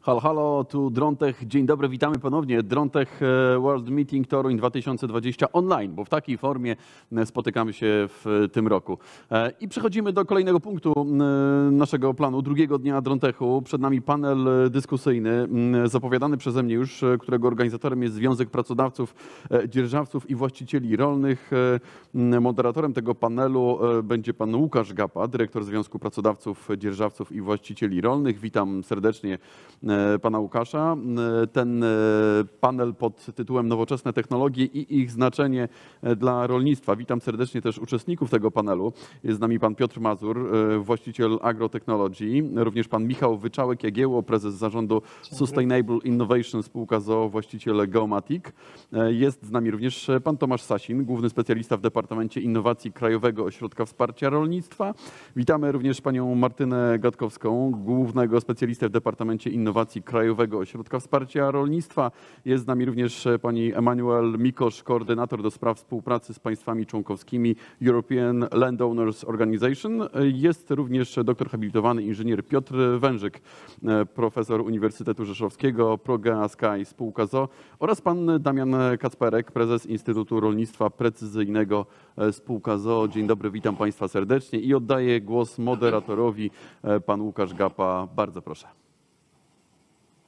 Halo, halo, tu Drontech. Dzień dobry, witamy ponownie. Drontech e, World Meeting Toruń 2020 online, bo w takiej formie e, spotykamy się w tym roku. E, I przechodzimy do kolejnego punktu naszego planu, drugiego dnia Drontechu. Przed nami panel dyskusyjny, zapowiadany przeze mnie już, którego organizatorem jest Związek Pracodawców, Dzierżawców i Właścicieli Rolnych. Moderatorem tego panelu będzie pan Łukasz Gapa, dyrektor Związku Pracodawców, Dzierżawców i Właścicieli Rolnych. Witam serdecznie E, pana Łukasza. E, ten e, panel pod tytułem Nowoczesne technologie i ich znaczenie dla rolnictwa. Witam serdecznie też uczestników tego panelu. Jest z nami pan Piotr Mazur, właściciel Agrotechnology, również pan Michał Wyczałek-Jagieło, prezes zarządu Sustainable Innovation spółka ZOO, właściciel Geomatic. Jest z nami również pan Tomasz Sasin, główny specjalista w Departamencie Innowacji Krajowego Ośrodka Wsparcia Rolnictwa. Witamy również panią Martynę Gatkowską, głównego specjalistę w Departamencie Innowacji Innowacji Krajowego Ośrodka Wsparcia Rolnictwa. Jest z nami również e, pani Emanuel Mikosz, koordynator do spraw współpracy z państwami członkowskimi European Landowners Organization. E, jest również doktor habilitowany inżynier Piotr Wężyk, e, profesor Uniwersytetu Rzeszowskiego, Proga Sky spółka ZO oraz pan Damian Kacperek, prezes Instytutu Rolnictwa Precyzyjnego spółka ZO. Dzień dobry, witam państwa serdecznie i oddaję głos moderatorowi, pan Łukasz Gapa. Bardzo proszę.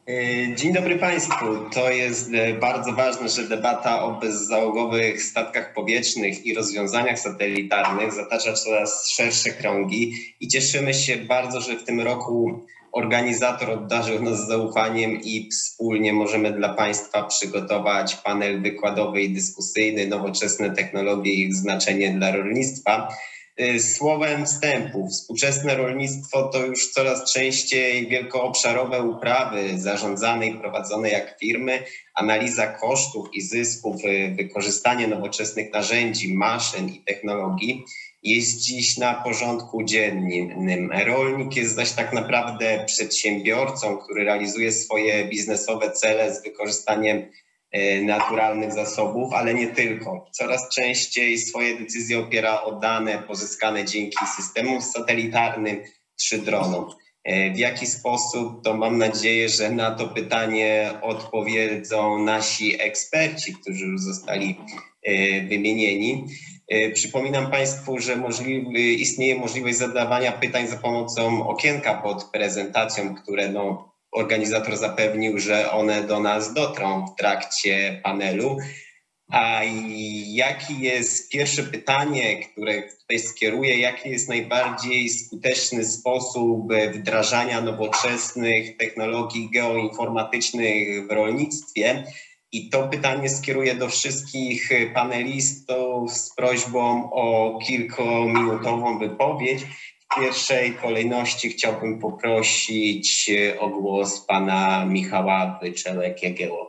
E, dzień dobry Państwu. To jest e, bardzo ważne, że debata o bezzałogowych statkach powietrznych i rozwiązaniach satelitarnych zatacza coraz szersze krągi i cieszymy się bardzo, że w tym roku organizator obdarzył nas zaufaniem i wspólnie możemy dla Państwa przygotować panel wykładowy i dyskusyjny Nowoczesne technologie i ich znaczenie dla rolnictwa. Y, słowem wstępu, współczesne rolnictwo to już coraz częściej wielkoobszarowe uprawy zarządzane i prowadzone jak firmy, analiza kosztów i zysków, y, wykorzystanie nowoczesnych narzędzi, maszyn i technologii jest dziś na porządku dziennym. Rolnik jest zaś tak naprawdę przedsiębiorcą, który realizuje swoje biznesowe cele z wykorzystaniem naturalnych zasobów, ale nie tylko. Coraz częściej swoje decyzje opiera o dane pozyskane dzięki systemom satelitarnym czy dronom. E, w jaki sposób, to mam nadzieję, że na to pytanie odpowiedzą nasi eksperci, którzy już zostali e, wymienieni. Przypominam Państwu, że możliwy, istnieje możliwość zadawania pytań za pomocą okienka pod prezentacją, które no, organizator zapewnił, że one do nas dotrą w trakcie panelu. A jakie jest pierwsze pytanie, które tutaj skieruję, jaki jest najbardziej skuteczny sposób wdrażania nowoczesnych technologii geoinformatycznych w rolnictwie? I to pytanie skieruję do wszystkich panelistów z prośbą o kilkuminutową wypowiedź w pierwszej kolejności chciałbym poprosić e, o głos pana Michała Wyczelek-Jagieło.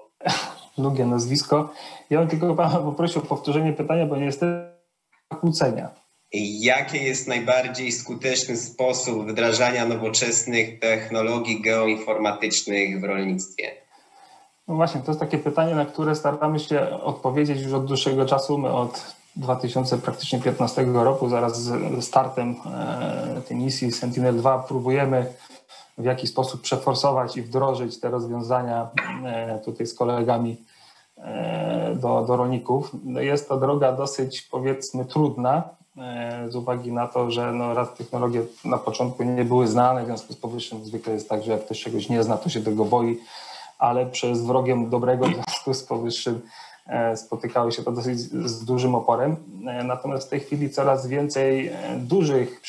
Długie nazwisko. Ja bym tylko pana poprosił o powtórzenie pytania, bo nie jestem kłócenia. Jaki jest najbardziej skuteczny sposób wdrażania nowoczesnych technologii geoinformatycznych w rolnictwie? No właśnie, to jest takie pytanie, na które staramy się odpowiedzieć już od dłuższego czasu. My od 2015 roku, zaraz z startem e, tej misji Sentinel-2 próbujemy w jakiś sposób przeforsować i wdrożyć te rozwiązania e, tutaj z kolegami e, do, do rolników. No jest to droga dosyć powiedzmy trudna z uwagi na to, że no raz technologie na początku nie były znane, w związku z powyższym zwykle jest tak, że jak ktoś czegoś nie zna, to się tego boi, ale przez wrogiem dobrego w związku z powyższym spotykały się to dosyć z dużym oporem. E, natomiast w tej chwili coraz więcej e, dużych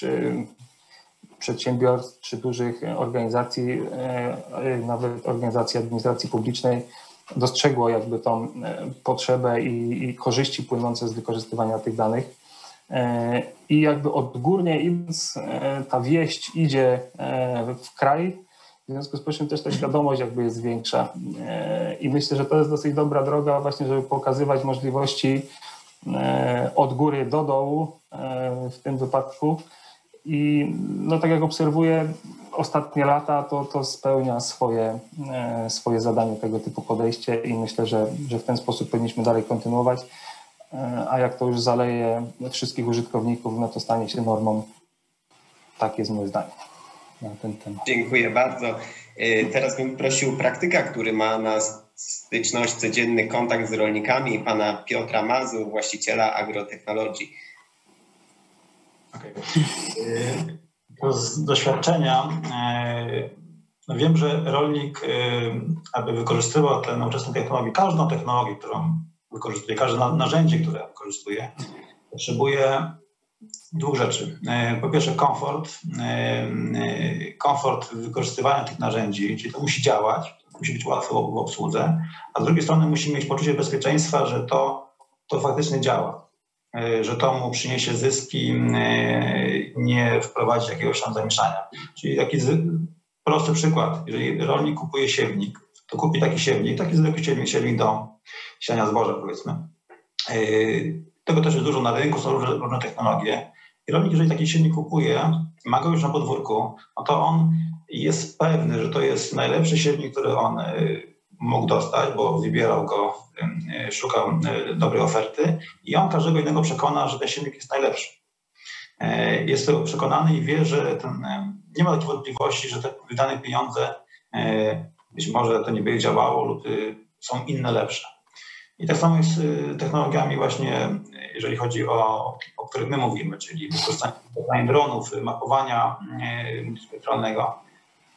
przedsiębiorstw czy dużych organizacji, nawet organizacji administracji publicznej, dostrzegło jakby tą potrzebę i, i korzyści płynące z wykorzystywania tych danych. I jakby odgórnie ta wieść idzie w kraj, związku z powyższym też ta świadomość jakby jest większa e, i myślę, że to jest dosyć dobra droga właśnie, żeby pokazywać możliwości e, od góry do dołu e, w tym wypadku i no tak jak obserwuję ostatnie lata, to, to spełnia swoje, swoje zadanie tego typu podejście i myślę, że, że w ten sposób powinniśmy dalej kontynuować, a jak to już zaleje wszystkich użytkowników, no to stanie się normą. Tak jest moje zdanie. Na ten temat. Dziękuję bardzo. E, teraz bym prosił praktyka, który ma na styczność, codzienny kontakt z rolnikami, pana Piotra Mazu, właściciela agrotechnologii. Okay. Z doświadczenia no wiem, że rolnik, aby wykorzystywał tę nowoczesną technologię, każdą technologię, którą wykorzystuje, każde narzędzie, które wykorzystuje, potrzebuje dwóch rzeczy. Po pierwsze komfort, komfort wykorzystywania tych narzędzi, czyli to musi działać, musi być łatwo w obsłudze, a z drugiej strony musi mieć poczucie bezpieczeństwa, że to, to faktycznie działa, e, że to mu przyniesie zyski, e, nie wprowadzi jakiegoś tam zamieszania. Czyli taki prosty przykład, jeżeli rolnik kupuje siewnik, to kupi taki siewnik, taki zwykły siewnik, siewnik do siania zboża powiedzmy. E, tego też jest dużo na rynku, są różne, różne technologie. I rolnik, jeżeli taki siewnik kupuje, ma go już na podwórku, no to on jest pewny, że to jest najlepszy siewnik, który on y, mógł dostać, bo wybierał go, y, szukał y, dobrej oferty i on każdego innego przekona, że ten silnik jest najlepszy. E, jest to przekonany i wie, że ten, nie ma takiej wątpliwości, że te wydane pieniądze e, być może to nie będzie działało lub są inne lepsze. I tak samo jest z technologiami właśnie, jeżeli chodzi o, o których my mówimy, czyli wykorzystanie dronów, mapowania multispektralnego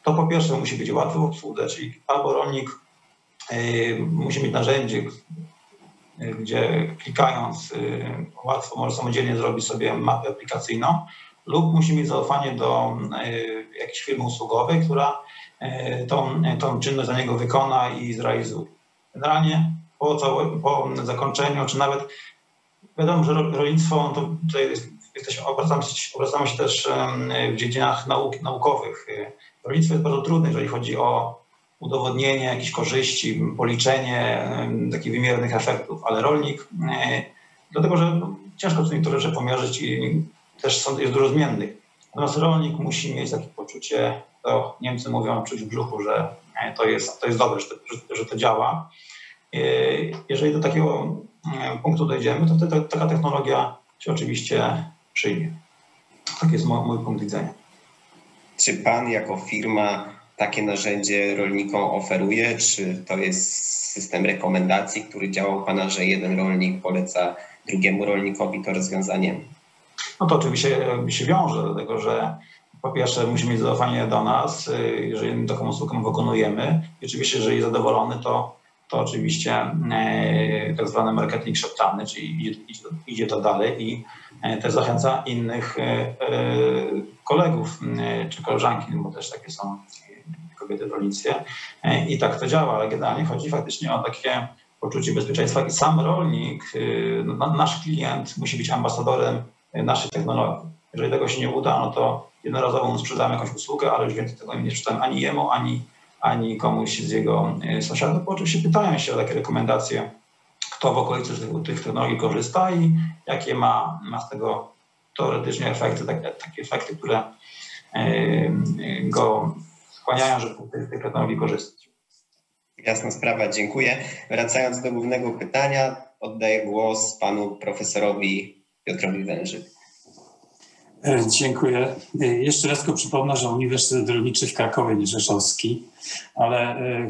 to po pierwsze musi być łatwe w obsłudze, czyli albo rolnik y, musi mieć narzędzie, gdzie klikając y, łatwo może samodzielnie zrobić sobie mapę aplikacyjną, lub musi mieć zaufanie do jakiejś firmy usługowej, która tą, tą czynność za niego wykona i zrealizuje. Generalnie po, po zakończeniu, czy nawet wiadomo, że rolnictwo, to tutaj jesteśmy, obracamy, obracamy się też w dziedzinach nauk, naukowych. Rolnictwo jest bardzo trudne, jeżeli chodzi o udowodnienie jakichś korzyści, policzenie takich wymiernych efektów, ale rolnik, e, dlatego że ciężko tu niektóre rzeczy pomierzyć i też są, jest dużo zmiennych. Natomiast rolnik musi mieć takie poczucie, to Niemcy mówią, czuć w brzuchu, że e, to jest, to jest dobre, że to, że to działa. E, jeżeli do takiego punktu dojdziemy, to wtedy taka technologia się oczywiście przyjmie. Tak jest mój, mój punkt widzenia. Czy Pan jako firma takie narzędzie rolnikom oferuje? Czy to jest system rekomendacji, który działa u Pana, że jeden rolnik poleca drugiemu rolnikowi to rozwiązanie? No to oczywiście się wiąże, dlatego że po pierwsze musi mieć zaufanie do nas, jeżeli taką usługę wykonujemy. I oczywiście, jeżeli zadowolony, to, to oczywiście e, tak zwany marketing szeptany, czyli idzie, idzie to dalej i E, też zachęca innych e, kolegów czy koleżanki, bo też takie są kobiety w rolnictwie. I tak to działa, ale generalnie chodzi faktycznie o takie poczucie bezpieczeństwa i sam rolnik, no, nasz klient musi być ambasadorem naszej technologii. Jeżeli tego się nie uda, no to jednorazowo mu sprzedamy jakąś usługę, ale już więcej tego nie sprzedamy ani jemu, ani, ani komuś z jego sąsiadów, bo oczywiście pytają się o takie rekomendacje kto w okolicy tych technologii korzysta i jakie ma, ma z tego teoretycznie efekty, takie, takie efekty, które go skłaniają, żeby z tych technologii korzystać. Jasna sprawa, dziękuję. Wracając do głównego pytania, oddaję głos panu profesorowi Piotrowi Węży. E, dziękuję. E, jeszcze raz tylko przypomnę, że Uniwersytet Rolniczy w Krakowie, nie Rzeszowski, ale e,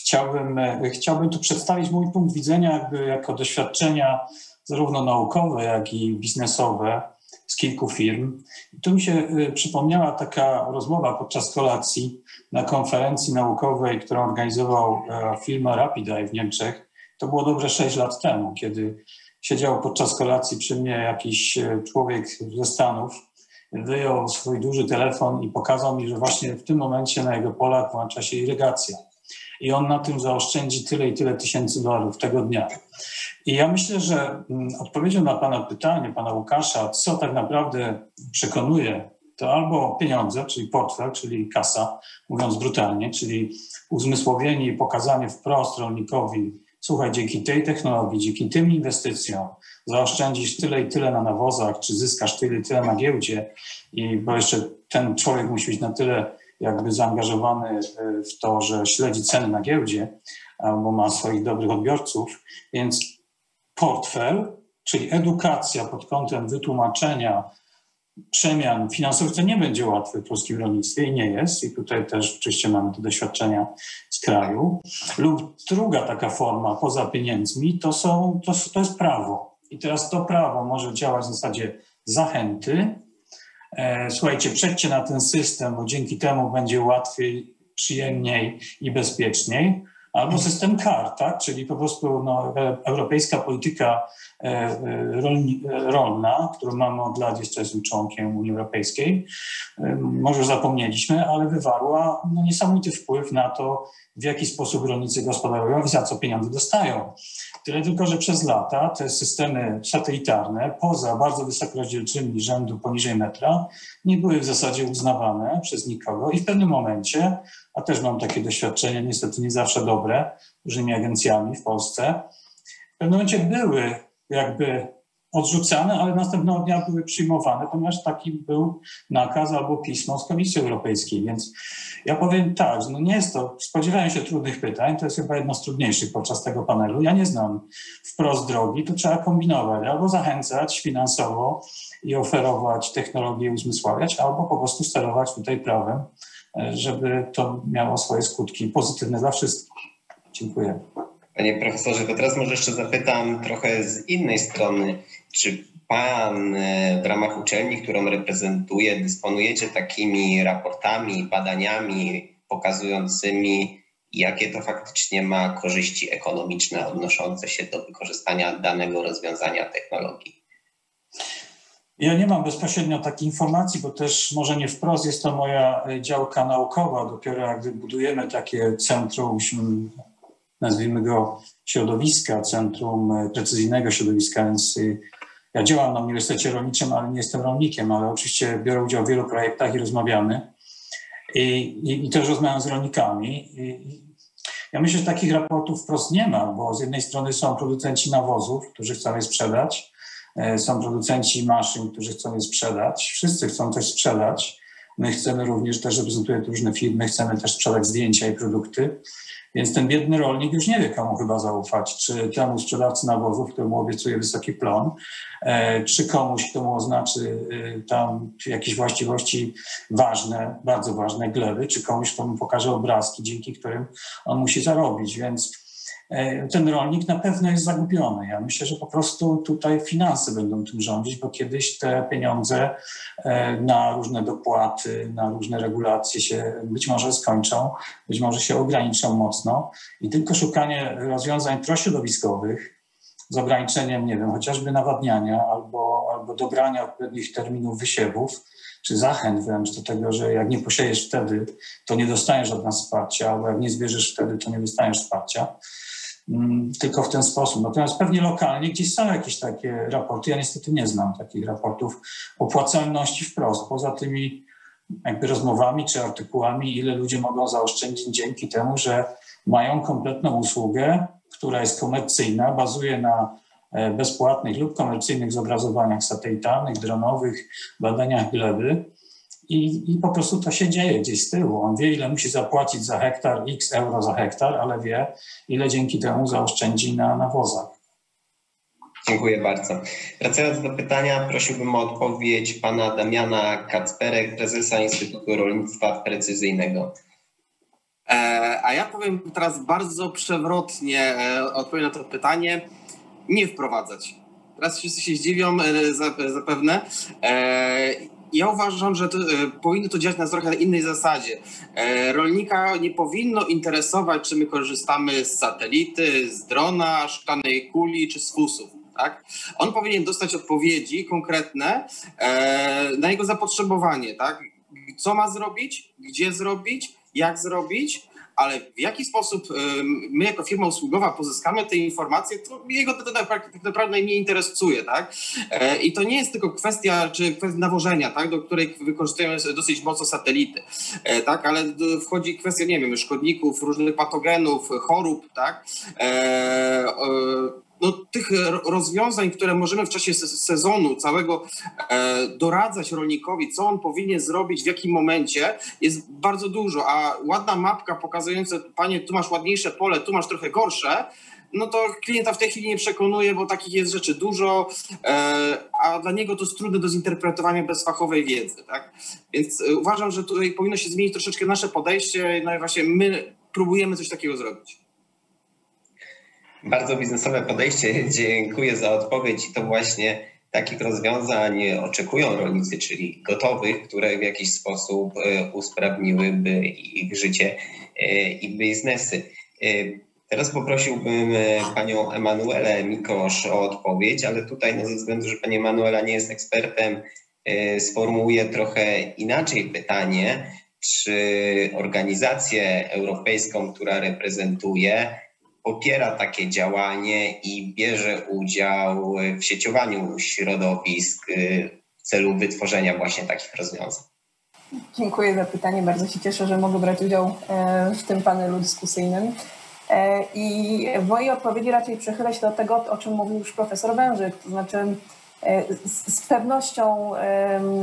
chciałbym, chciałbym tu przedstawić mój punkt widzenia jakby jako doświadczenia zarówno naukowe, jak i biznesowe z kilku firm. I tu mi się przypomniała taka rozmowa podczas kolacji na konferencji naukowej, którą organizował firma Rapideye w Niemczech. To było dobrze 6 lat temu, kiedy siedział podczas kolacji przy mnie jakiś człowiek ze Stanów wyjął swój duży telefon i pokazał mi, że właśnie w tym momencie na jego polach włącza się irygacja. I on na tym zaoszczędzi tyle i tyle tysięcy dolarów tego dnia. I ja myślę, że mm, odpowiedzią na Pana pytanie, Pana Łukasza, co tak naprawdę przekonuje, to albo pieniądze, czyli portfel, czyli kasa, mówiąc brutalnie, czyli uzmysłowienie i pokazanie wprost rolnikowi, słuchaj, dzięki tej technologii, dzięki tym inwestycjom, zaoszczędzisz tyle i tyle na nawozach, czy zyskasz tyle i tyle na giełdzie, i bo jeszcze ten człowiek musi być na tyle jakby zaangażowany e, w to, że śledzi ceny na giełdzie, albo ma swoich dobrych odbiorców, więc portfel, czyli edukacja pod kątem wytłumaczenia przemian finansowych, to nie będzie łatwe w polskim rolnictwie i nie jest. I tutaj też oczywiście mamy te doświadczenia kraju. Lub druga taka forma poza pieniędzmi to, są, to, to jest prawo. I teraz to prawo może działać w zasadzie zachęty. E, słuchajcie, przejdźcie na ten system, bo dzięki temu będzie łatwiej, przyjemniej i bezpieczniej albo system kar, tak? czyli po prostu no, e, europejska polityka rolni, rolna, którą mamy od lat, jestem członkiem Unii Europejskiej, może już zapomnieliśmy, ale wywarła no, niesamowity wpływ na to, w jaki sposób rolnicy gospodarują i za co pieniądze dostają. Tyle tylko, że przez lata te systemy satelitarne, poza bardzo wysokorozdzielczymi rzędu poniżej metra, nie były w zasadzie uznawane przez nikogo i w pewnym momencie, a też mam takie doświadczenie, niestety nie zawsze dobre, dużymi agencjami w Polsce, w pewnym momencie były jakby odrzucane, ale następnego dnia były przyjmowane, ponieważ taki był nakaz albo pismo z Komisji Europejskiej. Więc ja powiem tak, no nie jest to, spodziewałem się trudnych pytań, to jest chyba jedno z trudniejszych podczas tego panelu. Ja nie znam wprost drogi, to trzeba kombinować, albo zachęcać finansowo i oferować technologię uzmysławiać, albo po prostu sterować tutaj prawem, żeby to miało swoje skutki pozytywne dla wszystkich. Dziękuję. Panie profesorze, to teraz może jeszcze zapytam trochę z innej strony. Czy pan e, w ramach uczelni, którą reprezentuje, dysponujecie takimi raportami, badaniami pokazującymi, jakie to faktycznie ma korzyści ekonomiczne odnoszące się do wykorzystania danego rozwiązania technologii? Ja nie mam bezpośrednio takiej informacji, bo też może nie wprost jest to moja e, działka naukowa. Dopiero jak wybudujemy takie centrum, nazwijmy go środowiska, centrum e, precyzyjnego środowiska, więc ja działam na Uniwersytecie Rolniczym, ale nie jestem rolnikiem, ale oczywiście biorę udział w wielu projektach i rozmawiamy. I, i, i też rozmawiam z rolnikami. I, ja myślę, że takich raportów wprost nie ma, bo z jednej strony są producenci nawozów, którzy chcą je sprzedać, e, są producenci maszyn, którzy chcą je sprzedać. Wszyscy chcą coś sprzedać. My chcemy również, też reprezentuję różne firmy, chcemy też sprzedać zdjęcia i produkty. Więc ten biedny rolnik już nie wie, komu chyba zaufać. Czy temu sprzedawcy nawozów, któremu obiecuje wysoki plon, e, czy komuś, kto mu oznaczy e, tam jakieś właściwości ważne, bardzo ważne gleby, czy komuś, kto mu pokaże obrazki, dzięki którym on musi zarobić. Więc ten rolnik na pewno jest zagubiony. Ja myślę, że po prostu tutaj finanse będą tym rządzić, bo kiedyś te pieniądze e, na różne dopłaty, na różne regulacje się być może skończą, być może się ograniczą mocno i tylko szukanie rozwiązań prośrodowiskowych z ograniczeniem, nie wiem, chociażby nawadniania albo, albo dobrania odpowiednich terminów wysiewów, czy zachęt wręcz do tego, że jak nie posiejesz wtedy, to nie dostaniesz od nas wsparcia, albo jak nie zbierzesz wtedy, to nie dostaniesz wsparcia tylko w ten sposób. Natomiast pewnie lokalnie gdzieś są jakieś takie raporty. Ja niestety nie znam takich raportów opłacalności wprost. Poza tymi jakby rozmowami czy artykułami, ile ludzie mogą zaoszczędzić dzięki temu, że mają kompletną usługę, która jest komercyjna, bazuje na e, bezpłatnych lub komercyjnych zobrazowaniach satelitarnych, dronowych, badaniach gleby i, I po prostu to się dzieje gdzieś z tyłu. On wie, ile musi zapłacić za hektar, x euro za hektar, ale wie, ile dzięki temu zaoszczędzi na nawozach. Dziękuję bardzo. Wracając do pytania, prosiłbym o odpowiedź pana Damiana Kacperek, prezesa Instytutu Rolnictwa Precyzyjnego. E, a ja powiem teraz bardzo przewrotnie, e, odpowiem na to pytanie, nie wprowadzać. Teraz wszyscy się zdziwią e, zapewne ja uważam, że to, e, powinno to działać na trochę innej zasadzie. E, rolnika nie powinno interesować, czy my korzystamy z satelity, z drona, szklanej kuli czy z fusów. Tak? On powinien dostać odpowiedzi konkretne e, na jego zapotrzebowanie. Tak? Co ma zrobić, gdzie zrobić, jak zrobić, ale w jaki sposób my jako firma usługowa pozyskamy te informacje, to jego to, tak naprawdę nie interesuje, tak? E, I to nie jest tylko kwestia, czy kwestia nawożenia, tak? Do której wykorzystujemy dosyć mocno satelity, e, tak? Ale wchodzi kwestia, nie wiem, szkodników, różnych patogenów, chorób, tak? E, no, tych rozwiązań, które możemy w czasie sezonu całego e, doradzać rolnikowi, co on powinien zrobić, w jakim momencie, jest bardzo dużo. A ładna mapka pokazująca, panie, tu masz ładniejsze pole, tu masz trochę gorsze, no to klienta w tej chwili nie przekonuje, bo takich jest rzeczy dużo, a dla niego to jest trudne do zinterpretowania bez fachowej wiedzy. Tak? Więc uważam, że tutaj powinno się zmienić troszeczkę nasze podejście, no i właśnie my próbujemy coś takiego zrobić. Bardzo biznesowe podejście. Dziękuję za odpowiedź i to właśnie takich rozwiązań oczekują rolnicy, czyli gotowych, które w jakiś sposób e, usprawniłyby ich życie e, i biznesy. E, teraz poprosiłbym panią Emanuelę Mikosz o odpowiedź, ale tutaj no, ze względu, że pani Emanuela nie jest ekspertem, sformułuję trochę inaczej pytanie, czy organizację europejską, która reprezentuje, popiera takie działanie i bierze udział w sieciowaniu środowisk y, w celu wytworzenia właśnie takich rozwiązań. Dziękuję za pytanie. Bardzo się cieszę, że mogę brać udział e, w tym panelu dyskusyjnym. E, I w mojej odpowiedzi raczej przychylę się do tego, o czym mówił już profesor Wężyk, to znaczy e, z, pewnością,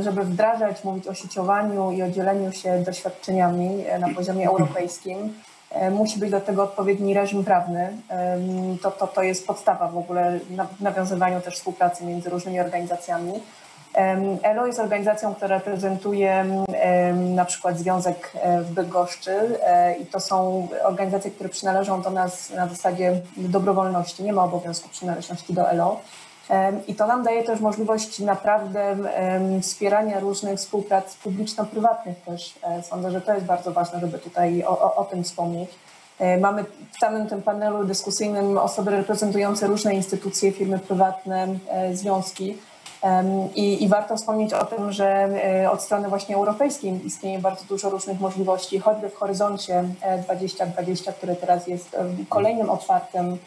żeby wdrażać, mówić o sieciowaniu i o dzieleniu się doświadczeniami na poziomie europejskim, musi być do tego odpowiedni reżim prawny. To, to, to jest podstawa w ogóle w nawiązywaniu też współpracy między różnymi organizacjami. ELO jest organizacją, która reprezentuje na przykład Związek e, w Bydgoszczy e, i to są organizacje, które przynależą do nas na zasadzie dobrowolności, nie ma obowiązku przynależności do ELO. I to nam daje też możliwość naprawdę wspierania różnych współprac publiczno-prywatnych też. E, sądzę, że to jest bardzo ważne, żeby tutaj o, o, o tym wspomnieć. E, mamy w samym tym panelu dyskusyjnym osoby reprezentujące różne instytucje, firmy prywatne, e, związki. I, I, warto wspomnieć o tym, że od strony właśnie europejskiej istnieje bardzo dużo różnych możliwości, choćby w horyzoncie 2020, który teraz jest kolejnym otwartym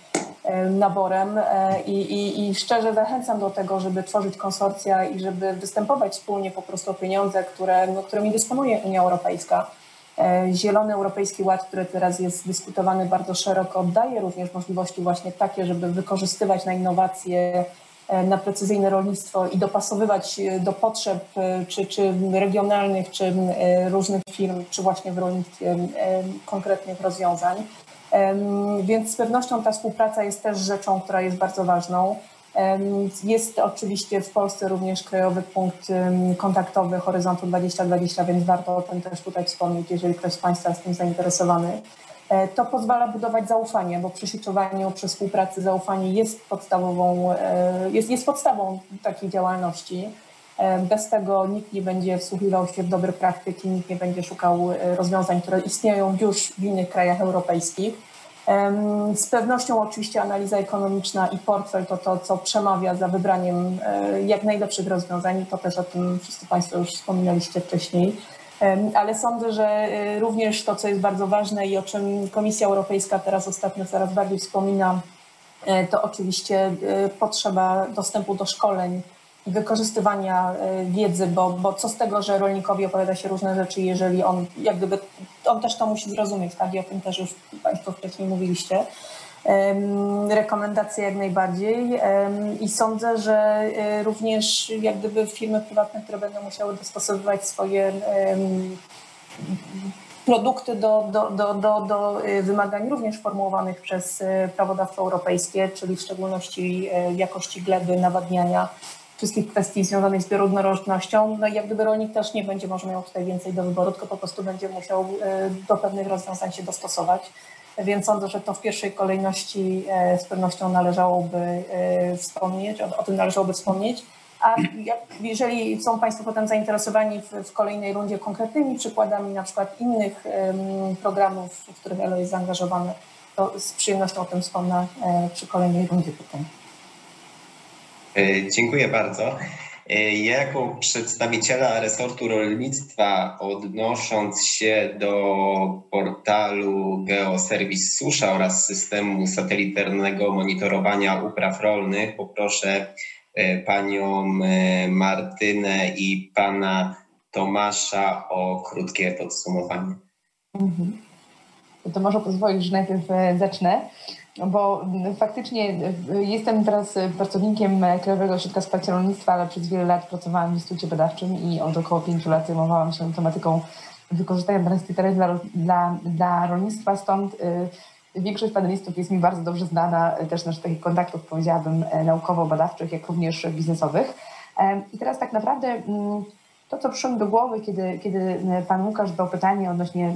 naborem e, I, i, i szczerze zachęcam do tego, żeby tworzyć konsorcja i żeby występować wspólnie po prostu o pieniądze, które, no, którymi dysponuje Unia Europejska. E, Zielony Europejski Ład, który teraz jest dyskutowany bardzo szeroko, daje również możliwości właśnie takie, żeby wykorzystywać na innowacje, e, na precyzyjne rolnictwo i dopasowywać do potrzeb czy, czy regionalnych, czy różnych firm, czy właśnie w rolnictwie konkretnych rozwiązań. Więc z pewnością ta współpraca jest też rzeczą, która jest bardzo ważną. Jest oczywiście w Polsce również krajowy punkt kontaktowy Horyzontu 2020, więc warto o tym też tutaj wspomnieć, jeżeli ktoś z Państwa jest tym zainteresowany. E, to pozwala budować zaufanie, bo przy sieciowaniu, przy współpracy zaufanie jest podstawową, e, jest, jest podstawą takiej działalności. E, bez tego nikt nie będzie wsłuchiwał się w dobre praktyki, nikt nie będzie szukał e, rozwiązań, które istnieją już w innych krajach europejskich. Z pewnością oczywiście analiza ekonomiczna i portfel to to, co przemawia za wybraniem e, jak najlepszych rozwiązań. To też o tym wszyscy Państwo już wspominaliście wcześniej. Ale sądzę, że również to, co jest bardzo ważne i o czym Komisja Europejska teraz ostatnio coraz bardziej wspomina, to oczywiście potrzeba dostępu do szkoleń wykorzystywania e, wiedzy, bo, bo co z tego, że rolnikowi opowiada się różne rzeczy, jeżeli on jak gdyby, on też to musi zrozumieć, tak? I o tym też już Państwo wcześniej mówiliście. Rekomendacje jak najbardziej i sądzę, że e, również jak gdyby firmy prywatne, które będą musiały dostosowywać swoje produkty do, do, do, do, do e, wymagań również formułowanych przez prawodawstwo europejskie, czyli w szczególności jakości gleby, nawadniania, wszystkich kwestii związanych z bioróżnorodnością. No i jak gdyby rolnik też nie będzie może miał tutaj więcej do wyboru, tylko po prostu będzie musiał e, do pewnych rozwiązań się dostosować. Więc sądzę, że to w pierwszej kolejności e, z pewnością należałoby e, wspomnieć, o, tym należałoby wspomnieć. A jak, jeżeli są Państwo potem zainteresowani w, w, kolejnej rundzie konkretnymi przykładami, na przykład innych programów, w których ELO jest zaangażowany, to z przyjemnością o tym wspomnę przy kolejnej rundzie pytań. E, dziękuję bardzo. E, ja jako przedstawiciela resortu rolnictwa, odnosząc się do portalu Geoserwis Susza oraz systemu satelitarnego monitorowania upraw rolnych, poproszę e, panią Martynę i pana Tomasza o krótkie podsumowanie. Mhm. To może pozwolisz, że najpierw zacznę. No bo faktycznie e, jestem teraz pracownikiem Krajowego Ośrodka Wsparcia Rolnictwa, ale przez wiele lat pracowałam w Instytucie Badawczym i od około pięciu lat zajmowałam się tematyką wykorzystania transtytery dla, dla, dla rolnictwa, stąd y, większość panelistów jest mi bardzo dobrze znana, też z takich kontaktów, powiedziałabym, naukowo-badawczych, jak również biznesowych. I teraz tak naprawdę mm, to, co przyszło mi do głowy, kiedy, kiedy pan Łukasz zadał pytanie odnośnie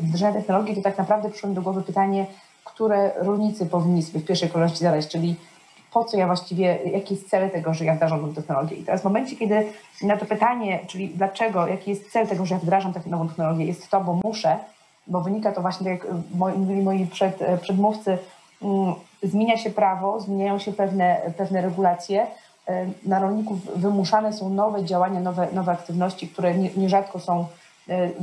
wdrożenia technologii, to tak naprawdę przyszło mi do głowy pytanie, które rolnicy powinni sobie w pierwszej kolejności zadać, czyli po co ja właściwie, jaki jest cel tego, że ja wdrażam tę technologię. I teraz w momencie, kiedy na to pytanie, czyli dlaczego, jaki jest cel tego, że ja wdrażam taką nową technologię, jest to, bo muszę, bo wynika to właśnie, tak jak mówili moi przed, przedmówcy, mm, zmienia się prawo, zmieniają się pewne, pewne regulacje, e, na rolników wymuszane są nowe działania, nowe, nowe aktywności, które nierzadko są e,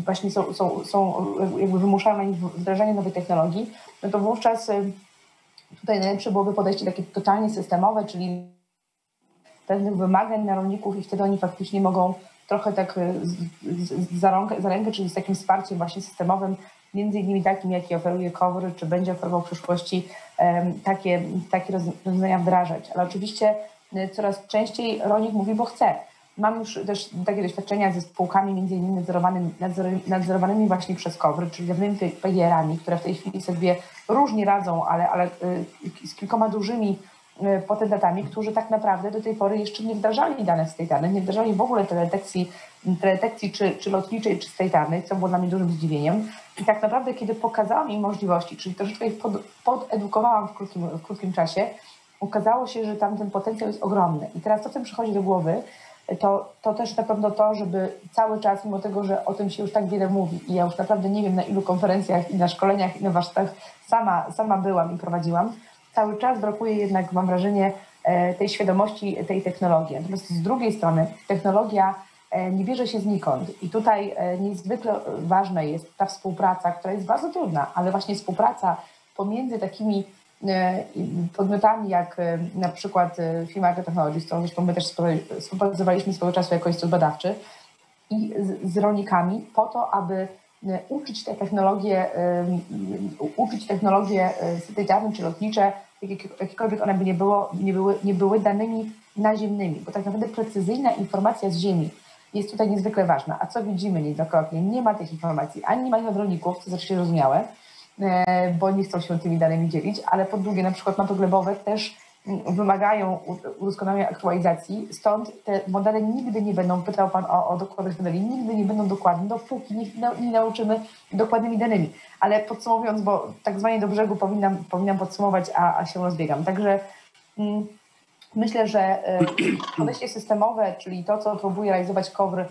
właśnie są, są, są jakby wymuszane na nich wdrażanie nowej technologii, no to wówczas e, Tutaj najlepsze byłoby podejście takie totalnie systemowe, czyli pewnych wymagań na rolników i wtedy oni faktycznie mogą trochę tak za za rękę czyli z takim wsparciem właśnie systemowym, między innymi takim, jaki oferuje Cover, czy będzie oferował w przyszłości takie, takie rozwiązania wdrażać. Ale oczywiście coraz częściej rolnik mówi, bo chce. Mam już też takie doświadczenia ze spółkami między innymi nadzorowanymi, nadzorowanymi właśnie przez KOWR, czyli dawnymi PGR-ami, które w tej chwili sobie różnie radzą, ale, ale y, z kilkoma dużymi y, potentatami, którzy tak naprawdę do tej pory jeszcze nie wdrażali danych state nie wdrażali w ogóle teledetekcji, teledetekcji czy, czy lotniczej, czy state co było dla mnie dużym zdziwieniem. I tak naprawdę, kiedy pokazałam im możliwości, czyli troszeczkę ich pod, podedukowałam w krótkim, w krótkim czasie, okazało się, że tam ten potencjał jest ogromny. I teraz to, co mi przychodzi do głowy, to, to też na pewno to, żeby cały czas, mimo tego, że o tym się już tak wiele mówi i ja już naprawdę nie wiem na ilu konferencjach i na szkoleniach i na warsztatach sama, sama byłam i prowadziłam, cały czas brakuje jednak, mam wrażenie, e, tej świadomości tej technologii. Natomiast z drugiej strony technologia e, nie bierze się znikąd i tutaj e, niezwykle ważna jest ta współpraca, która jest bardzo trudna, ale właśnie współpraca pomiędzy takimi podmiotami jak e, na przykład e, firma Technologies, którą zresztą my też współpracowaliśmy swego czasu jako Instytut Badawczy i z, rolnikami po to, aby uczyć te technologie, uczyć technologie satelitarne czy lotnicze, jakiekolwiek one by nie, było, nie, były, nie były danymi naziemnymi, bo tak naprawdę precyzyjna informacja z Ziemi jest tutaj niezwykle ważna. A co widzimy niejednokrotnie? Nie ma tych informacji, ani nie ma ich od rolników, co zresztą zrozumiałe, E, bo nie chcą się tymi danymi dzielić, ale po drugie na przykład mapy glebowe też wymagają udoskonalenia aktualizacji, stąd te modele nigdy nie będą, pytał Pan o, o dokładność modeli, nigdy nie będą dokładne, dopóki nie, nie nauczymy dokładnymi danymi. Ale podsumowując, bo tak zwanie do brzegu powinnam, powinnam podsumować, a, a się rozbiegam. Także mm, myślę, że y, podejście systemowe, czyli to, co próbuje realizować KOWR,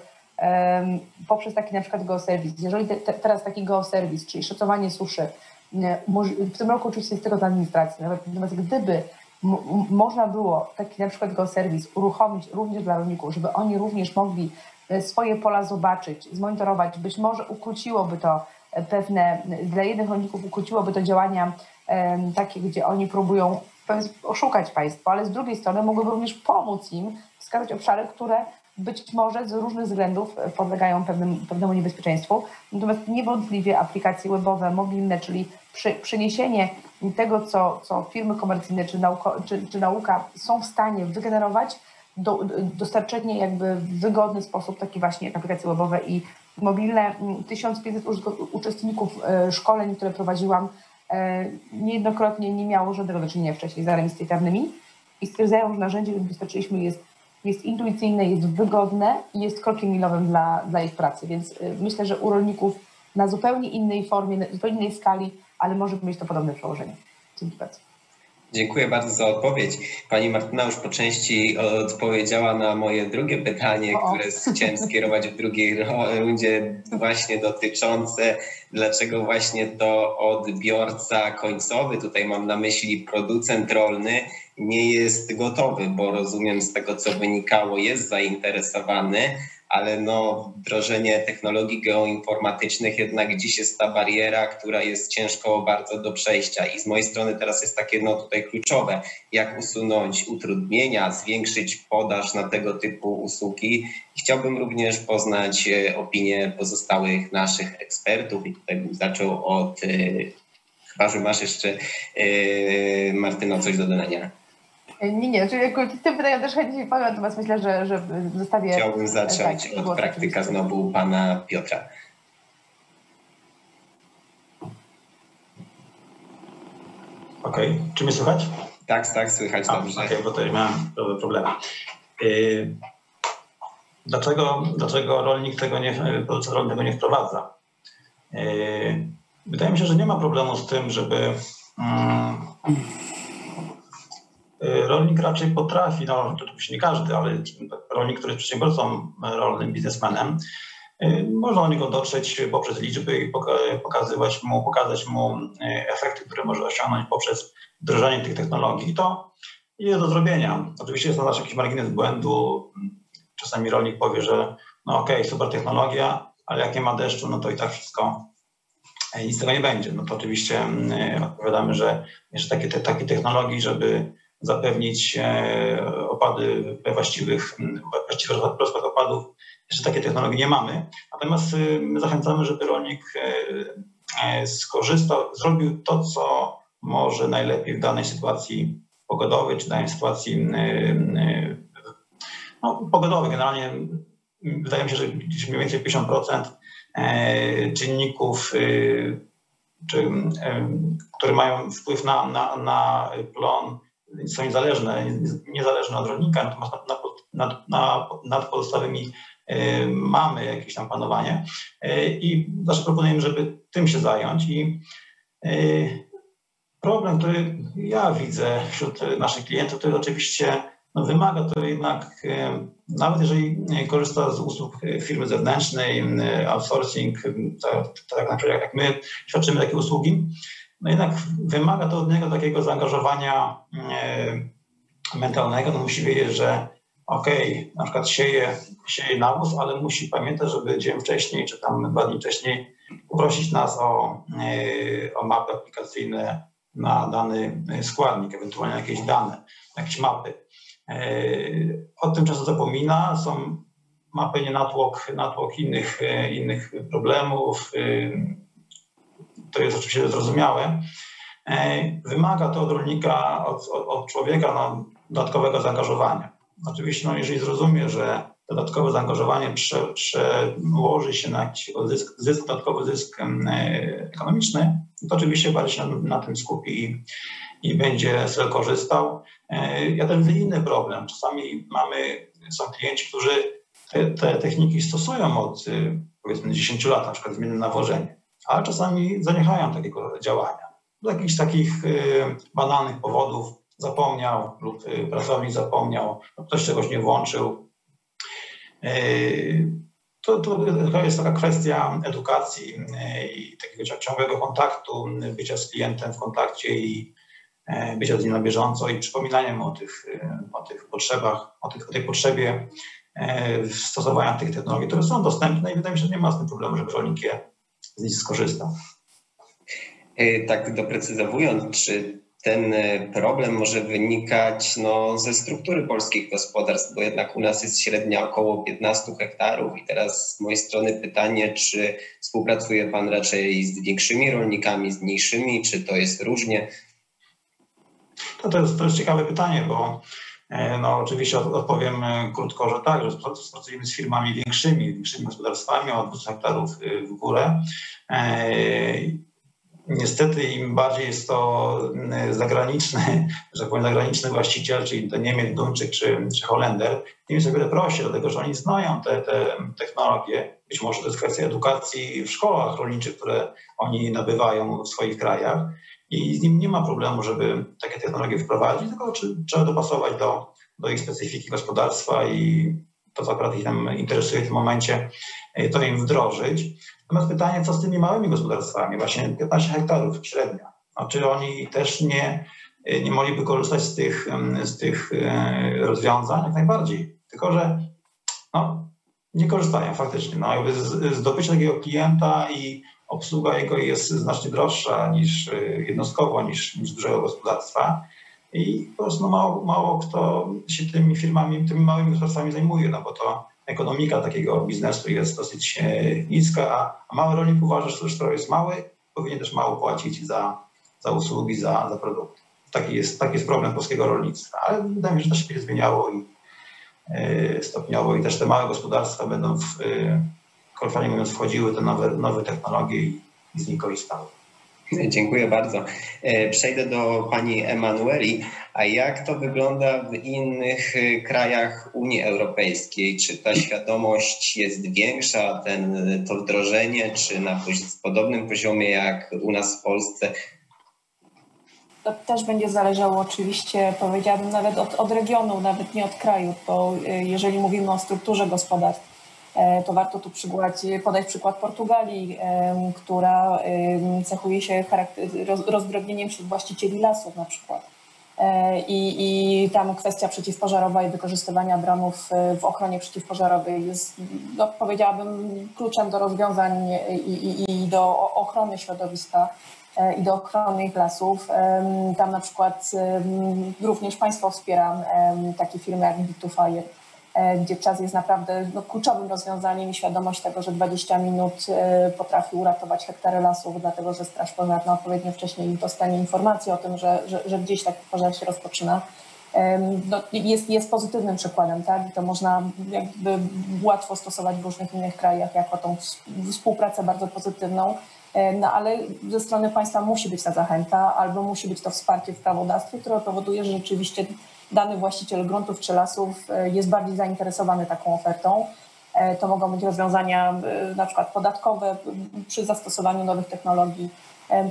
poprzez taki na przykład geoserwis. Jeżeli te, te, teraz taki geoserwis, czyli szacowanie suszy, w tym roku oczywiście jest tego dla administracji, natomiast gdyby można było taki na przykład geoserwis uruchomić również dla rolników, żeby oni również mogli e, swoje pola zobaczyć, zmonitorować, być może ukróciłoby to e, pewne, dla jednych rolników ukróciłoby to działania takie, gdzie oni próbują oszukać państwo, ale z drugiej strony mogłyby również pomóc im wskazać obszary, które być może z różnych względów podlegają pewnym, pewnemu niebezpieczeństwu. Natomiast niewątpliwie aplikacje webowe, mobilne, czyli przy, przeniesienie tego, co, co firmy komercyjne czy, nauko, czy, czy nauka są w stanie wygenerować, do, dostarczenie jakby w wygodny sposób takie właśnie aplikacje webowe i mobilne. 1500 uczestników e, szkoleń, które prowadziłam, e, niejednokrotnie nie miało żadnego do czynienia wcześniej z arami i stwierdzają, że narzędzie, które dostarczyliśmy jest jest intuicyjne, jest wygodne i jest krokiem milowym dla, dla ich pracy. Więc y, myślę, że u rolników na zupełnie innej formie, na zupełnie innej skali, ale może mieć to podobne przełożenie. Dzięki bardzo. Dziękuję bardzo za odpowiedź. Pani Martyna już po części odpowiedziała na moje drugie pytanie, o. które chciałem skierować w drugiej rundzie, właśnie dotyczące, dlaczego właśnie to odbiorca końcowy, tutaj mam na myśli producent rolny, nie jest gotowy, bo rozumiem z tego, co wynikało, jest zainteresowany, ale no, wdrożenie technologii geoinformatycznych jednak dziś jest ta bariera, która jest ciężko bardzo do przejścia. I z mojej strony teraz jest takie no tutaj kluczowe, jak usunąć utrudnienia, zwiększyć podaż na tego typu usługi. Chciałbym również poznać e, opinię pozostałych naszych ekspertów i tutaj bym zaczął od, e, chyba że masz jeszcze e, Martyno coś do dodania. Nie, nie, czyli jako tym pytaniem też chętnie powiem, natomiast myślę, że, że zostawię... Chciałbym zacząć tak, od praktyka znowu pana Piotra. Okej, okay. czy mnie słychać? Tak, tak, słychać dobrze. Okej, okay, bo tutaj miałem problemy. Yy, dlaczego, dlaczego rolnik tego nie, producent rolny tego nie wprowadza? Yy, wydaje mi się, że nie ma problemu z tym, żeby yy, rolnik raczej potrafi, no to oczywiście nie każdy, ale rolnik, który jest przedsiębiorcą rolnym, biznesmenem, można do niego dotrzeć poprzez liczby i pokazywać mu, pokazać mu efekty, które może osiągnąć poprzez wdrożenie tych technologii. I to jest do zrobienia. Oczywiście jest to nasz jakiś margines błędu. Czasami rolnik powie, że no okej, okay, super technologia, ale jak nie ma deszczu, no to i tak wszystko nic z tego nie będzie. No to oczywiście odpowiadamy, że jeszcze takie, takie technologii, żeby zapewnić opady we właściwych, właściwy rozkład opadów, jeszcze takiej technologii nie mamy. Natomiast my zachęcamy, żeby rolnik skorzystał, zrobił to, co może najlepiej w danej sytuacji pogodowej, czy danej sytuacji no, pogodowej. Generalnie wydaje mi się, że gdzieś mniej więcej 50% czynników, czy, które mają wpływ na, na, na plon, są niezależne, niezależne od rolnika, natomiast nad, nad, nad, nad pozostałymi mamy jakieś tam panowanie i zawsze proponujemy, żeby tym się zająć. I problem, który ja widzę wśród naszych klientów, to oczywiście no, wymaga to jednak, nawet jeżeli korzysta z usług firmy zewnętrznej, outsourcing, tak, tak na przykład jak my świadczymy takie usługi, no jednak wymaga to od niego takiego zaangażowania mentalnego, no musi wiedzieć, że okej, okay, na przykład sieje, sieje nawóz, ale musi pamiętać, żeby dzień wcześniej, czy tam dwa dni wcześniej poprosić nas o, o mapy aplikacyjne na dany składnik, ewentualnie jakieś dane, jakieś mapy. O tym często zapomina, są mapy nie natłok, natłok innych, innych problemów. To jest oczywiście zrozumiałe. Wymaga to od rolnika, od, od człowieka no, dodatkowego zaangażowania. Oczywiście, no, jeżeli zrozumie, że dodatkowe zaangażowanie prze, przełoży się na jakiś zysk, zysk, dodatkowy zysk ekonomiczny, to oczywiście bardziej się na, na tym skupi i, i będzie z tego korzystał. Ja też widzę inny problem. Czasami mamy, są klienci, którzy te, te techniki stosują od powiedzmy 10 lat, na przykład zmiany nawożenie, ale czasami zaniechają takiego działania. Z jakichś takich banalnych powodów zapomniał lub pracownik zapomniał, ktoś czegoś nie włączył, to, to, to jest taka kwestia edukacji i takiego ciągłego kontaktu, bycia z klientem w kontakcie i bycia z nim na bieżąco i przypominania mu o tych, o tych potrzebach, o, tych, o tej potrzebie stosowania tych technologii, które są dostępne i wydaje mi się, że nie ma z tym problemu, żeby rolnik je z nich skorzystał. Tak doprecyzowując, czy ten e, problem może wynikać no, ze struktury polskich gospodarstw, bo jednak u nas jest średnia około 15 hektarów. I teraz z mojej strony pytanie, czy współpracuje Pan raczej z większymi rolnikami, z mniejszymi, czy to jest różnie? To, to, jest, to jest ciekawe pytanie, bo e, no, oczywiście odpowiem e, krótko, że tak, że współpracujemy z firmami większymi, większymi gospodarstwami od 200 hektarów w górę. Niestety im bardziej jest to mm, zagraniczny, że tak powiem, zagraniczny właściciel, czyli to Niemiec, Duńczyk czy, czy Holender, tym jest o wiele prościej, dlatego że oni znają te, te technologie. Być może to jest kwestia edukacji w szkołach rolniczych, które oni nabywają w swoich krajach i z nim nie ma problemu, żeby takie technologie wprowadzić, tylko trzeba dopasować do, do ich specyfiki gospodarstwa i to, co akurat ich tam interesuje w tym momencie, to im wdrożyć. Natomiast pytanie, co z tymi małymi gospodarstwami, właśnie 15 hektarów średnia. A czy oni też nie, nie mogliby korzystać z tych, z tych e, rozwiązań? Jak najbardziej. Tylko, że no, nie korzystają faktycznie. No, jakby zdobycie takiego klienta i obsługa jego jest znacznie droższa niż e, jednostkowo, niż, niż dużego gospodarstwa. I po prostu no, mało, mało kto się tymi firmami, tymi małymi gospodarstwami zajmuje, no bo to ekonomika takiego biznesu jest dosyć e, niska, a mały rolnik uważa, że skoro jest mały, powinien też mało płacić za, za usługi, za, za produkty. Taki jest, taki jest problem polskiego rolnictwa, ale wydaje mi się, że to się będzie zmieniało i e, stopniowo i też te małe gospodarstwa będą, w, kolokwialnie mówiąc, wchodziły te nowe, nowe technologie i, i z nich korzystały. Dziękuję bardzo. E, przejdę do pani Emanueli. A jak to wygląda w innych e, krajach Unii Europejskiej? Czy ta świadomość jest większa, ten, to wdrożenie, czy na podobnym poziomie jak u nas w Polsce? To też będzie zależało oczywiście, powiedziałabym, nawet od, od regionu, nawet nie od kraju, bo e, jeżeli mówimy o strukturze gospodarstw, E, to warto tu podać przykład Portugalii, która cechuje się rozdrobnieniem wśród właścicieli lasów na przykład. E, I, I tam kwestia przeciwpożarowa i wykorzystywania dronów w ochronie przeciwpożarowej jest, no, powiedziałabym, kluczem do rozwiązań i, i, i do ochrony środowiska e, i do ochrony ich lasów. Tam na przykład również państwo wspiera takie firmy jak Bit2Fire E, gdzie czas jest naprawdę no, kluczowym rozwiązaniem i świadomość tego, że 20 minut e, potrafi uratować hektary lasów, dlatego że Straż Pożarna odpowiednio wcześniej dostanie informację o tym, że, że, że gdzieś taki pożar się rozpoczyna. No, jest, jest pozytywnym przykładem, tak? I to można jakby łatwo stosować w różnych innych krajach jako tą współpracę bardzo pozytywną. E, no ale ze strony państwa musi być ta zachęta albo musi być to wsparcie w prawodawstwie, które powoduje, że rzeczywiście dany właściciel gruntów czy lasów e, jest bardziej zainteresowany taką ofertą. E, to mogą być rozwiązania e, na przykład podatkowe przy zastosowaniu nowych technologii.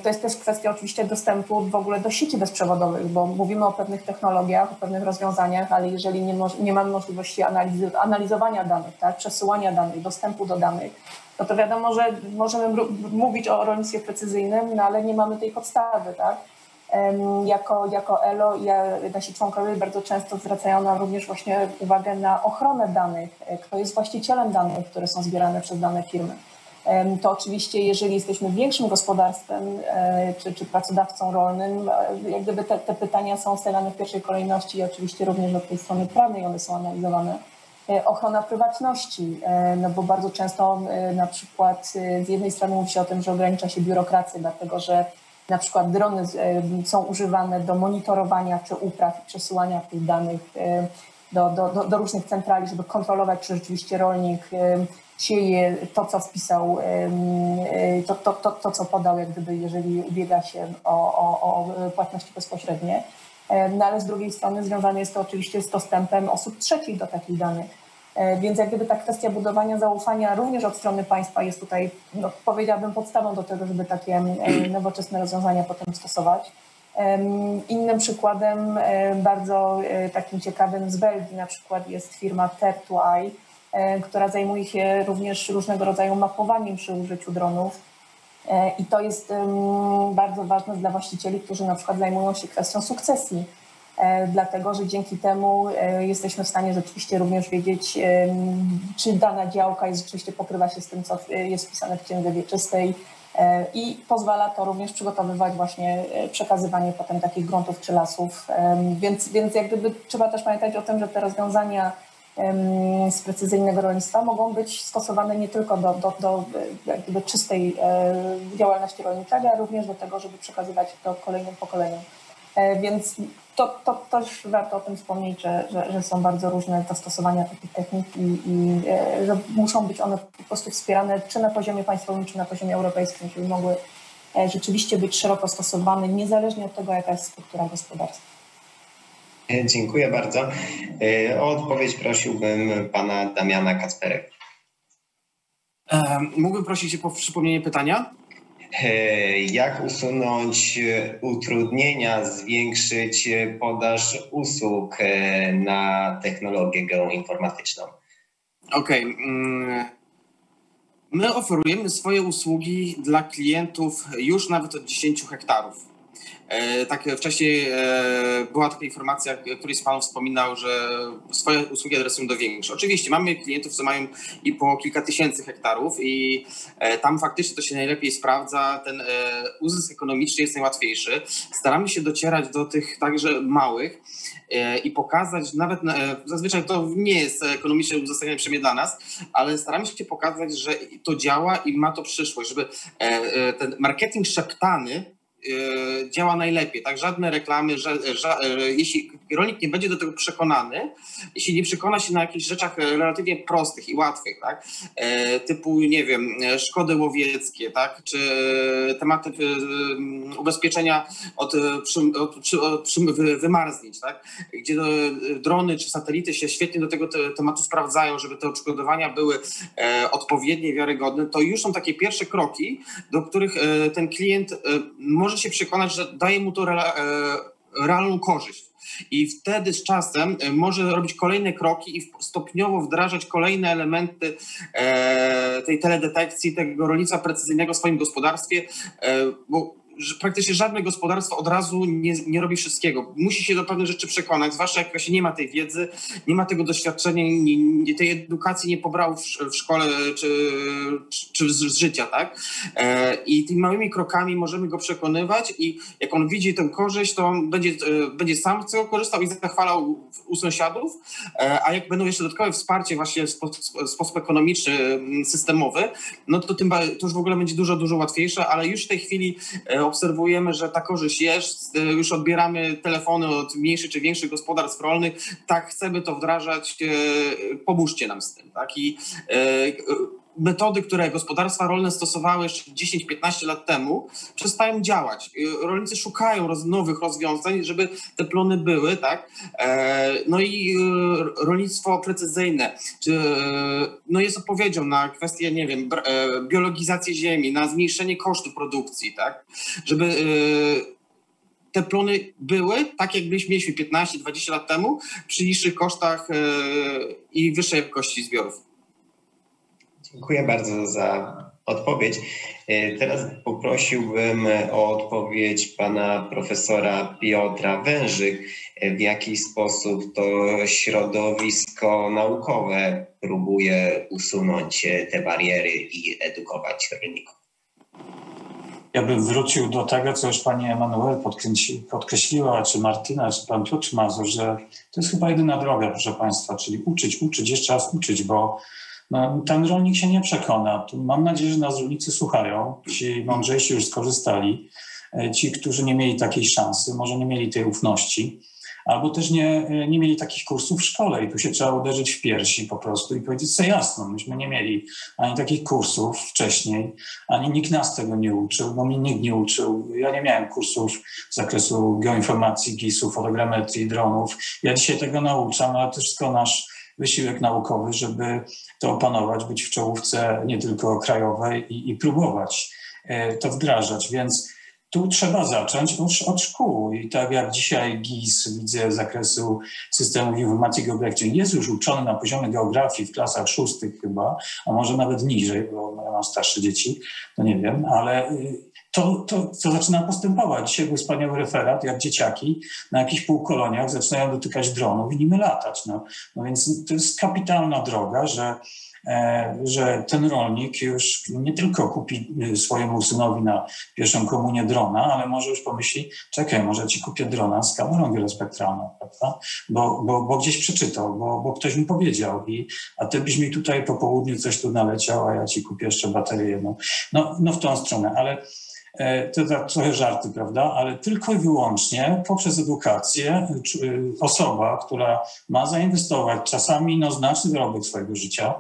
To jest też kwestia oczywiście dostępu w ogóle do sieci bezprzewodowych, bo mówimy o pewnych technologiach, o pewnych rozwiązaniach, ale jeżeli nie, nie mamy możliwości analizy, analizowania danych, tak, przesyłania danych, dostępu do danych, no to wiadomo, że możemy mówić o rolnictwie precyzyjnym, no ale nie mamy tej podstawy, tak? Jako, jako ELO i nasi członkowie bardzo często zwracają nam również właśnie uwagę na ochronę danych, e, kto jest właścicielem danych, które są zbierane przez dane firmy. To oczywiście, jeżeli jesteśmy większym gospodarstwem e, czy, czy pracodawcą rolnym, e, jak gdyby te, te pytania są stawiane w pierwszej kolejności i oczywiście również od tej strony prawnej one są analizowane ochrona prywatności, no bo bardzo często na przykład z jednej strony mówi się o tym, że ogranicza się biurokrację, dlatego że na przykład drony e, są używane do monitorowania czy upraw i przesyłania tych danych e, do, do, do, różnych centrali, żeby kontrolować, czy rzeczywiście rolnik e, sieje to, co wpisał, to, to, to, to co podał, jak gdyby, jeżeli ubiega się o, o, o płatności bezpośrednie. No ale z drugiej strony związane jest to oczywiście z dostępem osób trzecich do takich danych. E, więc jak gdyby ta kwestia budowania zaufania również od strony państwa jest tutaj, no, powiedziałabym, podstawą do tego, żeby takie e, nowoczesne rozwiązania potem stosować. Innym przykładem e, bardzo takim ciekawym z Belgii na przykład jest firma Ter2i, która zajmuje się również różnego rodzaju mapowaniem przy użyciu dronów. I to jest bardzo ważne dla właścicieli, którzy na przykład zajmują się kwestią sukcesji dlatego że dzięki temu e, jesteśmy w stanie rzeczywiście również wiedzieć, czy dana działka jest rzeczywiście pokrywa się z tym, co jest wpisane w księdze wieczystej e, i pozwala to również przygotowywać właśnie przekazywanie potem takich gruntów czy lasów. Więc, więc jak gdyby trzeba też pamiętać o tym, że te rozwiązania z precyzyjnego rolnictwa mogą być stosowane nie tylko do, do, do jakby czystej działalności rolniczej, ale również do tego, żeby przekazywać to kolejnym pokoleniom. Więc to, to też warto o tym wspomnieć, że, że, że są bardzo różne zastosowania takich technik i, i e, że muszą być one po prostu wspierane czy na poziomie państwowym, czy na poziomie europejskim, żeby mogły e, rzeczywiście być szeroko stosowane, niezależnie od tego, jaka jest struktura gospodarstwa. E, dziękuję bardzo. O odpowiedź prosiłbym pana Damiana Kacperek. Mógłbym prosić o przypomnienie pytania? E, jak usunąć e, utrudnienia, zwiększyć e, podaż usług na technologię geoinformatyczną? Okej. Okay. Mm, my oferujemy swoje usługi dla klientów już nawet od 10 hektarów. E, tak wcześniej e, była taka informacja, któryś z Panów wspominał, że swoje usługi adresują do większych. Oczywiście mamy klientów, co mają i po kilka tysięcy hektarów i e, tam faktycznie to się najlepiej sprawdza, ten uzysk ekonomiczny jest najłatwiejszy. Staramy się docierać do tych także małych i pokazać, nawet zazwyczaj to nie jest ekonomiczne uzasadnienie przynajmniej dla nas, ale staramy się pokazać, że to działa i ma to przyszłość, żeby ten marketing szeptany działa najlepiej. Tak, żadne reklamy, że, że, jeśli rolnik nie będzie do tego przekonany, jeśli nie przekona się na jakichś rzeczach relatywnie prostych i łatwych, tak, typu, nie wiem, szkody łowieckie, tak, czy tematy ubezpieczenia od, od, od wymarznięć, tak, gdzie drony czy satelity się świetnie do tego tematu sprawdzają, żeby te odszkodowania były odpowiednie, wiarygodne, to już są takie pierwsze kroki, do których ten klient może się przekonać, że daje mu to realną korzyść. I wtedy z czasem może robić kolejne kroki i stopniowo wdrażać kolejne elementy tej teledetekcji, tego rolnictwa precyzyjnego w swoim gospodarstwie, bo że praktycznie żadne gospodarstwo od razu nie, nie robi wszystkiego. Musi się do pewnych rzeczy przekonać, zwłaszcza jak właśnie nie ma tej wiedzy, nie ma tego doświadczenia, nie, nie, tej edukacji nie pobrał w, w szkole czy, czy, czy, z życia, tak? E, I tymi małymi krokami możemy go przekonywać i jak on widzi tę korzyść, to on będzie, e, będzie sam z tego korzystał i zachwalał u sąsiadów, e, a jak będą jeszcze dodatkowe wsparcie właśnie w sposób, sposób ekonomiczny, systemowy, no to tym to już w ogóle będzie dużo, dużo łatwiejsze, ale już w tej chwili e, obserwujemy, że ta korzyść jest, e, już odbieramy telefony od mniejszych czy większych gospodarstw rolnych, tak chcemy to wdrażać, e, pomóżcie nam z tym. Tak? I e, metody, które gospodarstwa rolne stosowały jeszcze 10-15 lat temu, przestają działać. Rolnicy szukają roz, nowych rozwiązań, żeby te plony były, tak? No i rolnictwo precyzyjne, czy, no jest odpowiedzią na kwestię, nie wiem, biologizacji ziemi, na zmniejszenie kosztów produkcji, tak? Żeby te plony były, tak jak mieliśmy 15-20 lat temu, przy niższych kosztach i wyższej jakości zbiorów. Dziękuję bardzo za odpowiedź. E, teraz poprosiłbym o odpowiedź pana profesora Piotra Wężyk. E, w jaki sposób to środowisko naukowe próbuje usunąć te bariery i edukować rolników? Ja bym wrócił do tego, co już pani Emanuel podkreśliła, czy Martyna, czy pan Piotr Mazur, że to jest chyba jedyna droga, proszę państwa, czyli uczyć, uczyć, jeszcze raz uczyć, bo no, ten rolnik się nie przekona. Mam nadzieję, że nas rolnicy słuchają. Ci mądrzejsi już skorzystali. E, ci, którzy nie mieli takiej szansy, może nie mieli tej ufności, albo też nie, e, nie mieli takich kursów w szkole i tu się trzeba uderzyć w piersi po prostu i powiedzieć co jasno, myśmy nie mieli ani takich kursów wcześniej, ani nikt nas tego nie uczył, bo mnie nikt nie uczył. Ja nie miałem kursów z zakresu geoinformacji, GIS-u, fotogrametrii, dronów. Ja dzisiaj tego nauczam, ale też wszystko nasz wysiłek naukowy, żeby to opanować, być w czołówce nie tylko krajowej i, i próbować e, to wdrażać. Więc tu trzeba zacząć już od szkół. I tak jak dzisiaj GIS widzę z zakresu systemów informacji geograficznej jest już uczony na poziomie geografii w klasach szóstych chyba, a może nawet niżej, bo ja mam starsze dzieci, to nie wiem, ale y, to, to, to zaczyna postępować. Dzisiaj był wspaniały referat, jak dzieciaki na jakichś półkoloniach zaczynają dotykać dronów i nimi latać. No, no więc to jest kapitalna droga, że, że ten rolnik już nie tylko kupi e, swojemu synowi na pierwszą komunię drona, ale może już pomyśli, czekaj, może ci kupię drona z kamerą wielospektralną, prawda? Bo, bo, bo gdzieś przeczytał, bo, bo ktoś mi powiedział, i, a ty byś mi tutaj po południu coś tu naleciał, a ja ci kupię jeszcze baterię jedną. No, no w tą stronę, ale E, to tak trochę żarty, prawda, ale tylko i wyłącznie poprzez edukację osoba, która ma zainwestować czasami no, znaczny dorobek swojego życia, e,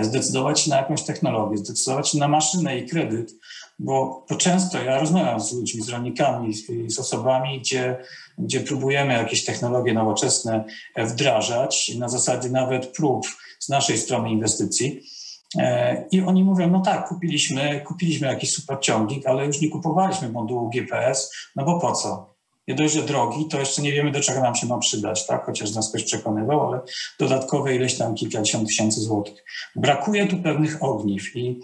zdecydować się na jakąś technologię, zdecydować się na maszynę i kredyt, bo to często ja rozmawiam z ludźmi, z rolnikami, z osobami, gdzie, gdzie próbujemy jakieś technologie nowoczesne wdrażać na zasadzie nawet prób z naszej strony inwestycji E, I oni mówią, no tak, kupiliśmy, kupiliśmy jakiś super ciągnik, ale już nie kupowaliśmy modułu GPS, no bo po co? Nie dość, że drogi, to jeszcze nie wiemy, do czego nam się ma przydać, tak? Chociaż nas ktoś przekonywał, ale dodatkowe ileś tam kilkadziesiąt tysięcy złotych. Brakuje tu pewnych ogniw i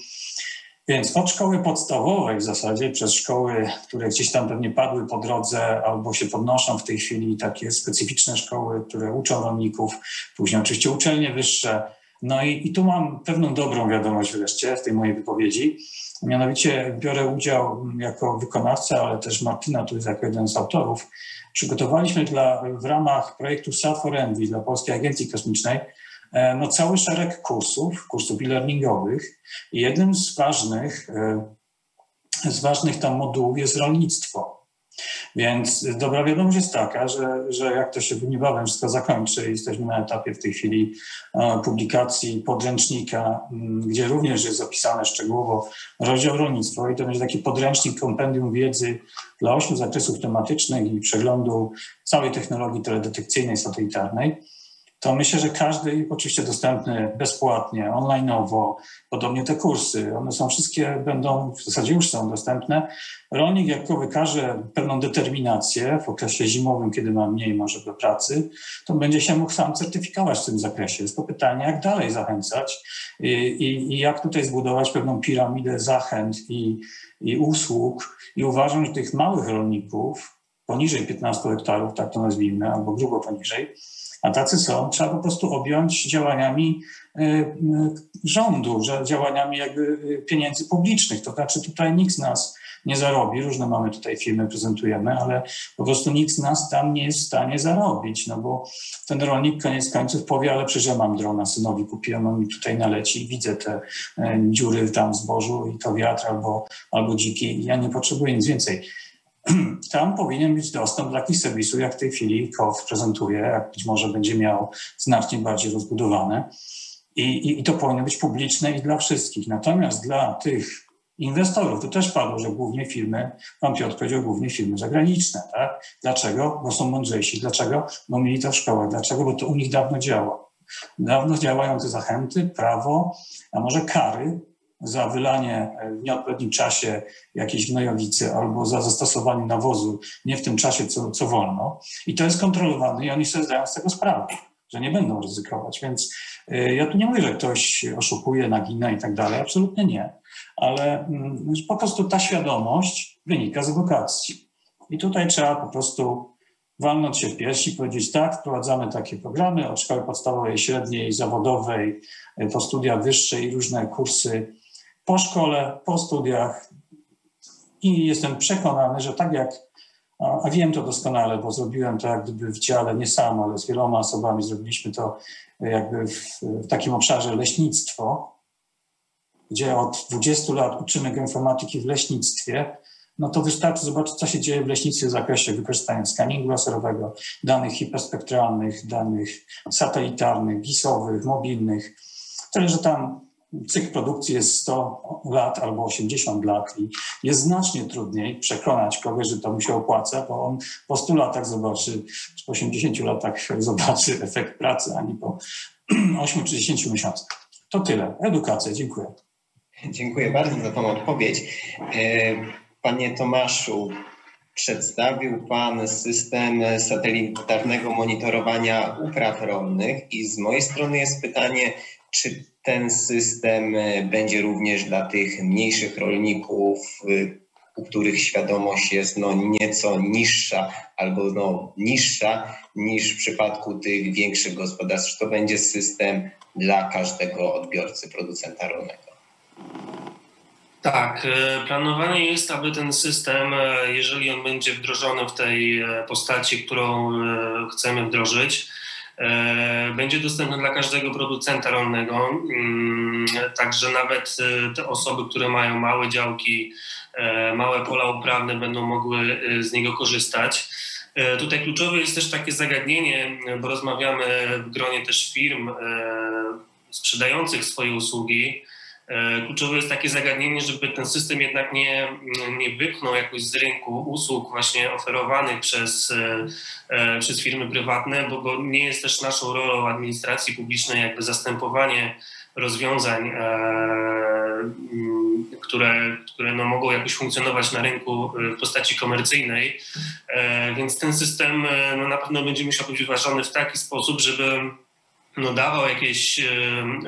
więc od szkoły podstawowej w zasadzie, przez szkoły, które gdzieś tam pewnie padły po drodze albo się podnoszą w tej chwili, takie specyficzne szkoły, które uczą rolników, później oczywiście uczelnie wyższe, no i, i tu mam pewną dobrą wiadomość wreszcie w tej mojej wypowiedzi. Mianowicie biorę udział jako wykonawca, ale też Martyna tu jest jako jeden z autorów. Przygotowaliśmy dla, w ramach projektu South for Envy dla Polskiej Agencji Kosmicznej e, no, cały szereg kursów, kursów e-learningowych. Jednym z ważnych, e, z ważnych tam modułów jest rolnictwo. Więc dobra wiadomość jest taka, że, że jak to się niebawem wszystko zakończy, jesteśmy na etapie w tej chwili e, publikacji podręcznika, gdzie również jest zapisane szczegółowo rozdział rolnictwo i to będzie taki podręcznik, kompendium wiedzy dla ośmiu zakresów tematycznych i przeglądu całej technologii teledetekcyjnej, satelitarnej to myślę, że każdy, oczywiście dostępny bezpłatnie, onlineowo, podobnie te kursy, one są wszystkie, będą, w zasadzie już są dostępne. Rolnik, jak wykaże pewną determinację w okresie zimowym, kiedy ma mniej może do pracy, to będzie się mógł sam certyfikować w tym zakresie. Jest to pytanie, jak dalej zachęcać i, i, i jak tutaj zbudować pewną piramidę zachęt i, i usług. I uważam, że tych małych rolników, poniżej 15 hektarów, tak to nazwijmy, albo grubo poniżej, a tacy są, trzeba po prostu objąć działaniami e, rządu, działaniami jakby e, pieniędzy publicznych. To znaczy tutaj nikt z nas nie zarobi, różne mamy tutaj firmy, prezentujemy, ale po prostu nikt z nas tam nie jest w stanie zarobić, no bo ten rolnik koniec końców powie, ale przecież ja mam drona, synowi kupiłem, on mi tutaj naleci i widzę te e, dziury tam w zbożu i to wiatr albo, albo dziki, ja nie potrzebuję nic więcej. tam powinien być dostęp dla takich serwisów, jak w tej chwili KOW prezentuje, jak być może będzie miał znacznie bardziej rozbudowane. I, i, I, to powinno być publiczne i dla wszystkich. Natomiast dla tych inwestorów, to też padło, że głównie firmy, pan Piotr powiedział, głównie firmy zagraniczne. Tak? Dlaczego? Bo są mądrzejsi. Dlaczego? Bo mieli to w szkołach. Dlaczego? Bo to u nich dawno działa. Dawno działają te zachęty, prawo, a może kary, za wylanie w nieodpowiednim czasie jakiejś gnojowicy albo za zastosowanie nawozu nie w tym czasie, co, co wolno. I to jest kontrolowane i oni sobie zdają z tego sprawę, że nie będą ryzykować. Więc y, ja tu nie mówię, że ktoś oszukuje, nagina i tak dalej. Absolutnie nie. Ale mm, po prostu ta świadomość wynika z edukacji. I tutaj trzeba po prostu walnąć się w piersi i powiedzieć tak, wprowadzamy takie programy od szkoły podstawowej, średniej, zawodowej, y, po studia wyższe i różne kursy po szkole, po studiach i jestem przekonany, że tak jak, a wiem to doskonale, bo zrobiłem to jak gdyby w dziale, nie sam, ale z wieloma osobami zrobiliśmy to jakby w, w takim obszarze leśnictwo, gdzie od 20 lat uczymy geoinformatyki w leśnictwie, no to wystarczy zobaczyć, co się dzieje w leśnictwie w zakresie wykorzystania skaningu laserowego, danych hiperspektralnych, danych satelitarnych, gisowych, mobilnych. Tyle, że tam cykl produkcji jest 100 lat albo 80 lat i jest znacznie trudniej przekonać kogoś, że to mu się opłaca, bo on po 100 latach zobaczy, czy po 80 latach zobaczy efekt pracy, ani po 8 czy 10 miesiącach. To tyle. Edukacja. Dziękuję. Dziękuję bardzo za tą odpowiedź. E, panie Tomaszu, przedstawił Pan system satelitarnego monitorowania upraw rolnych i z mojej strony jest pytanie, czy ten system e, będzie również dla tych mniejszych rolników, e, u których świadomość jest no, nieco niższa albo no, niższa niż w przypadku tych większych gospodarstw. To będzie system dla każdego odbiorcy, producenta rolnego. Tak, e, planowane jest, aby ten system, jeżeli on będzie wdrożony w tej postaci, którą chcemy wdrożyć, będzie dostępny dla każdego producenta rolnego, mm, także nawet e, te osoby, które mają małe działki, e, małe pola uprawne będą mogły z niego korzystać. Tutaj kluczowe jest też takie zagadnienie, bo rozmawiamy w gronie też firm sprzedających swoje usługi, E, kluczowe jest takie zagadnienie, żeby ten system jednak nie, nie wypchnął jakoś z rynku usług właśnie oferowanych przez, e, e, przez firmy prywatne, bo, bo nie jest też naszą rolą administracji publicznej jakby zastępowanie rozwiązań, które, które no mogą jakoś funkcjonować na rynku w postaci komercyjnej. Więc ten system no na pewno będzie musiał być uważany w taki sposób, żeby no dawał jakieś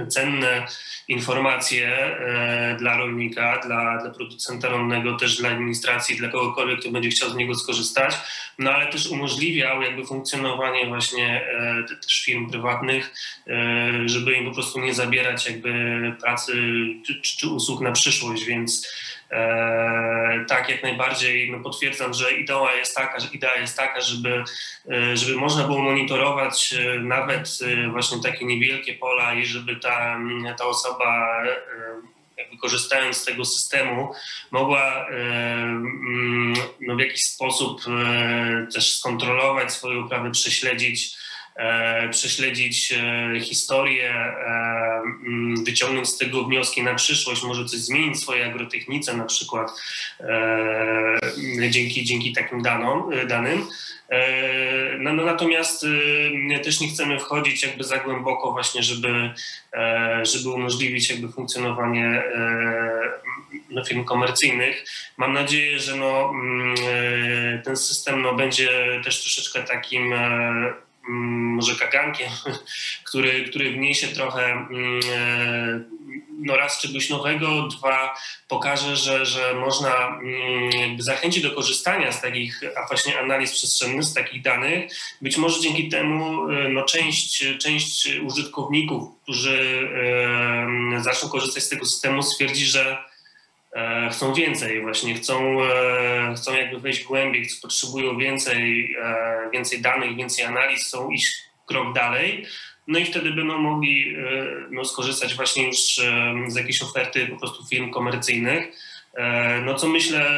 cenne informacje e, dla rolnika, dla, dla producenta rolnego, też dla administracji, dla kogokolwiek, kto będzie chciał z niego skorzystać, no ale też umożliwiał jakby funkcjonowanie właśnie e, też firm prywatnych, e, żeby im po prostu nie zabierać jakby pracy czy, czy usług na przyszłość, więc E, tak, jak najbardziej. No, potwierdzam, że idea jest taka, że idea jest taka, żeby, e, żeby można było monitorować e, nawet właśnie takie niewielkie pola i żeby ta, ta osoba korzystając z tego systemu mogła no, no w jakiś sposób też skontrolować swoje uprawy, prześledzić prześledzić e, historię, e, wyciągnąć z tego wnioski na przyszłość, może coś zmienić w swojej agrotechnice na przykład dzięki, dzięki takim danom, danym. No, no, natomiast też nie chcemy wchodzić jakby za głęboko właśnie, żeby, żeby umożliwić jakby funkcjonowanie no, firm komercyjnych. Mam nadzieję, że no, ten system no, będzie też troszeczkę takim może kagankiem, który, który wniesie trochę mm, e, no raz czegoś nowego, dwa pokaże, że, że można mm, zachęcić do korzystania z takich właśnie analiz przestrzennych, z takich danych. Być może dzięki temu e, no, część, część użytkowników, którzy zaczną korzystać z tego systemu, stwierdzi, że E, chcą więcej, właśnie chcą, e, chcą jakby wejść głębiej, potrzebują więcej, e, więcej danych, więcej analiz, chcą iść krok dalej. No i wtedy będą mogli no, skorzystać właśnie już z jakiejś oferty po prostu firm komercyjnych. No co myślę,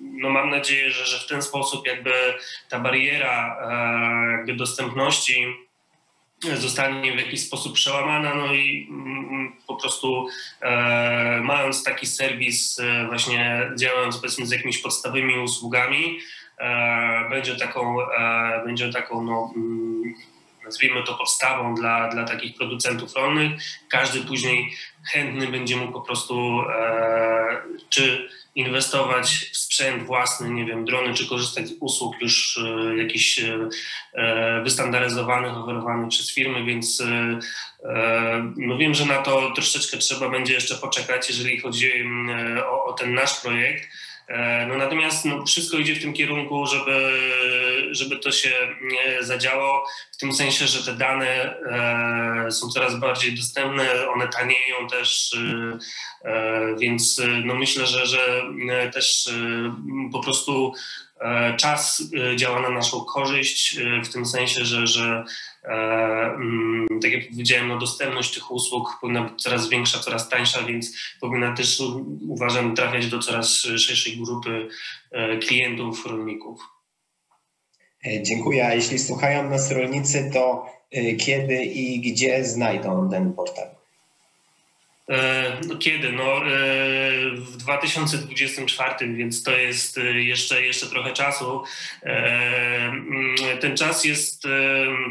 no mam nadzieję, że, że w ten sposób jakby ta bariera jakby dostępności zostanie w jakiś sposób przełamana, no i mm, po prostu e, mając taki serwis, e, właśnie działając powiedzmy z jakimiś podstawowymi usługami, e, będzie taką, e, będzie taką no, mm, nazwijmy to podstawą dla, dla takich producentów rolnych. Każdy później chętny będzie mógł po prostu e, czy inwestować w sprzęt własny, nie wiem, drony, czy korzystać z usług już e, jakichś e, e, wystandaryzowanych, oferowanych przez firmy, więc no wiem, że na to troszeczkę trzeba będzie jeszcze poczekać, jeżeli chodzi o, o ten nasz projekt. No natomiast no, wszystko idzie w tym kierunku, żeby, żeby to się zadziało, w tym sensie, że te dane są coraz bardziej dostępne, one tanieją też, więc no myślę, że, że też po prostu czas działa na naszą korzyść, w tym sensie, że, że tak jak powiedziałem, no dostępność tych usług powinna być coraz większa, coraz tańsza, więc powinna też, uważam, trafiać do coraz szerszej grupy klientów, rolników. E, dziękuję. A jeśli słuchają nas rolnicy, to e, kiedy i gdzie znajdą ten portal? E, no kiedy? No, w 2024, więc to jest jeszcze, jeszcze trochę czasu. Mm, ten czas jest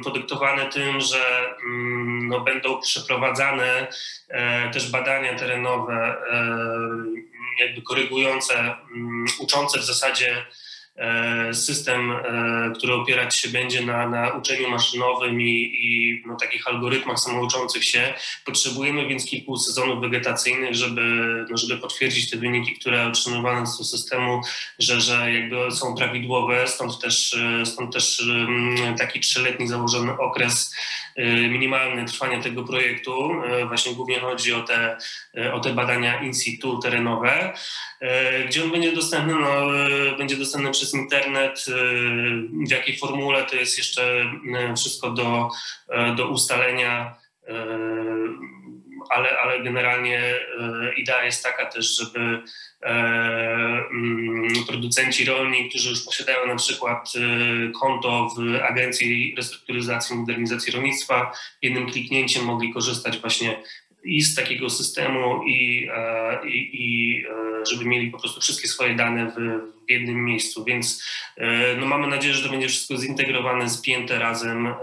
podyktowany tym, że mm, no, będą przeprowadzane też badania terenowe, jakby korygujące, mm, uczące w zasadzie E, system, e, który opierać się będzie na, na uczeniu maszynowym i, i no, takich algorytmach samouczących się. Potrzebujemy więc kilku sezonów wegetacyjnych, żeby, no, żeby potwierdzić te wyniki, które otrzymywane z tego systemu, że, że jakby są prawidłowe, stąd też, e, stąd też mm, taki trzyletni założony okres minimalny trwania tego projektu. Właśnie głównie chodzi o te, o te badania in situ terenowe. Gdzie on będzie dostępny? No, będzie dostępny przez internet, y, w jakiej formule? To jest jeszcze wszystko do, do ustalenia, ale, ale generalnie idea jest taka też, żeby mm, producenci rolni, którzy już posiadają na przykład konto w Agencji Restrukturyzacji i Modernizacji Rolnictwa, jednym kliknięciem mogli korzystać właśnie i z takiego systemu i, i, i żeby mieli po prostu wszystkie swoje dane w, w jednym miejscu. Więc e, no, mamy nadzieję, że to będzie wszystko zintegrowane, spięte razem e,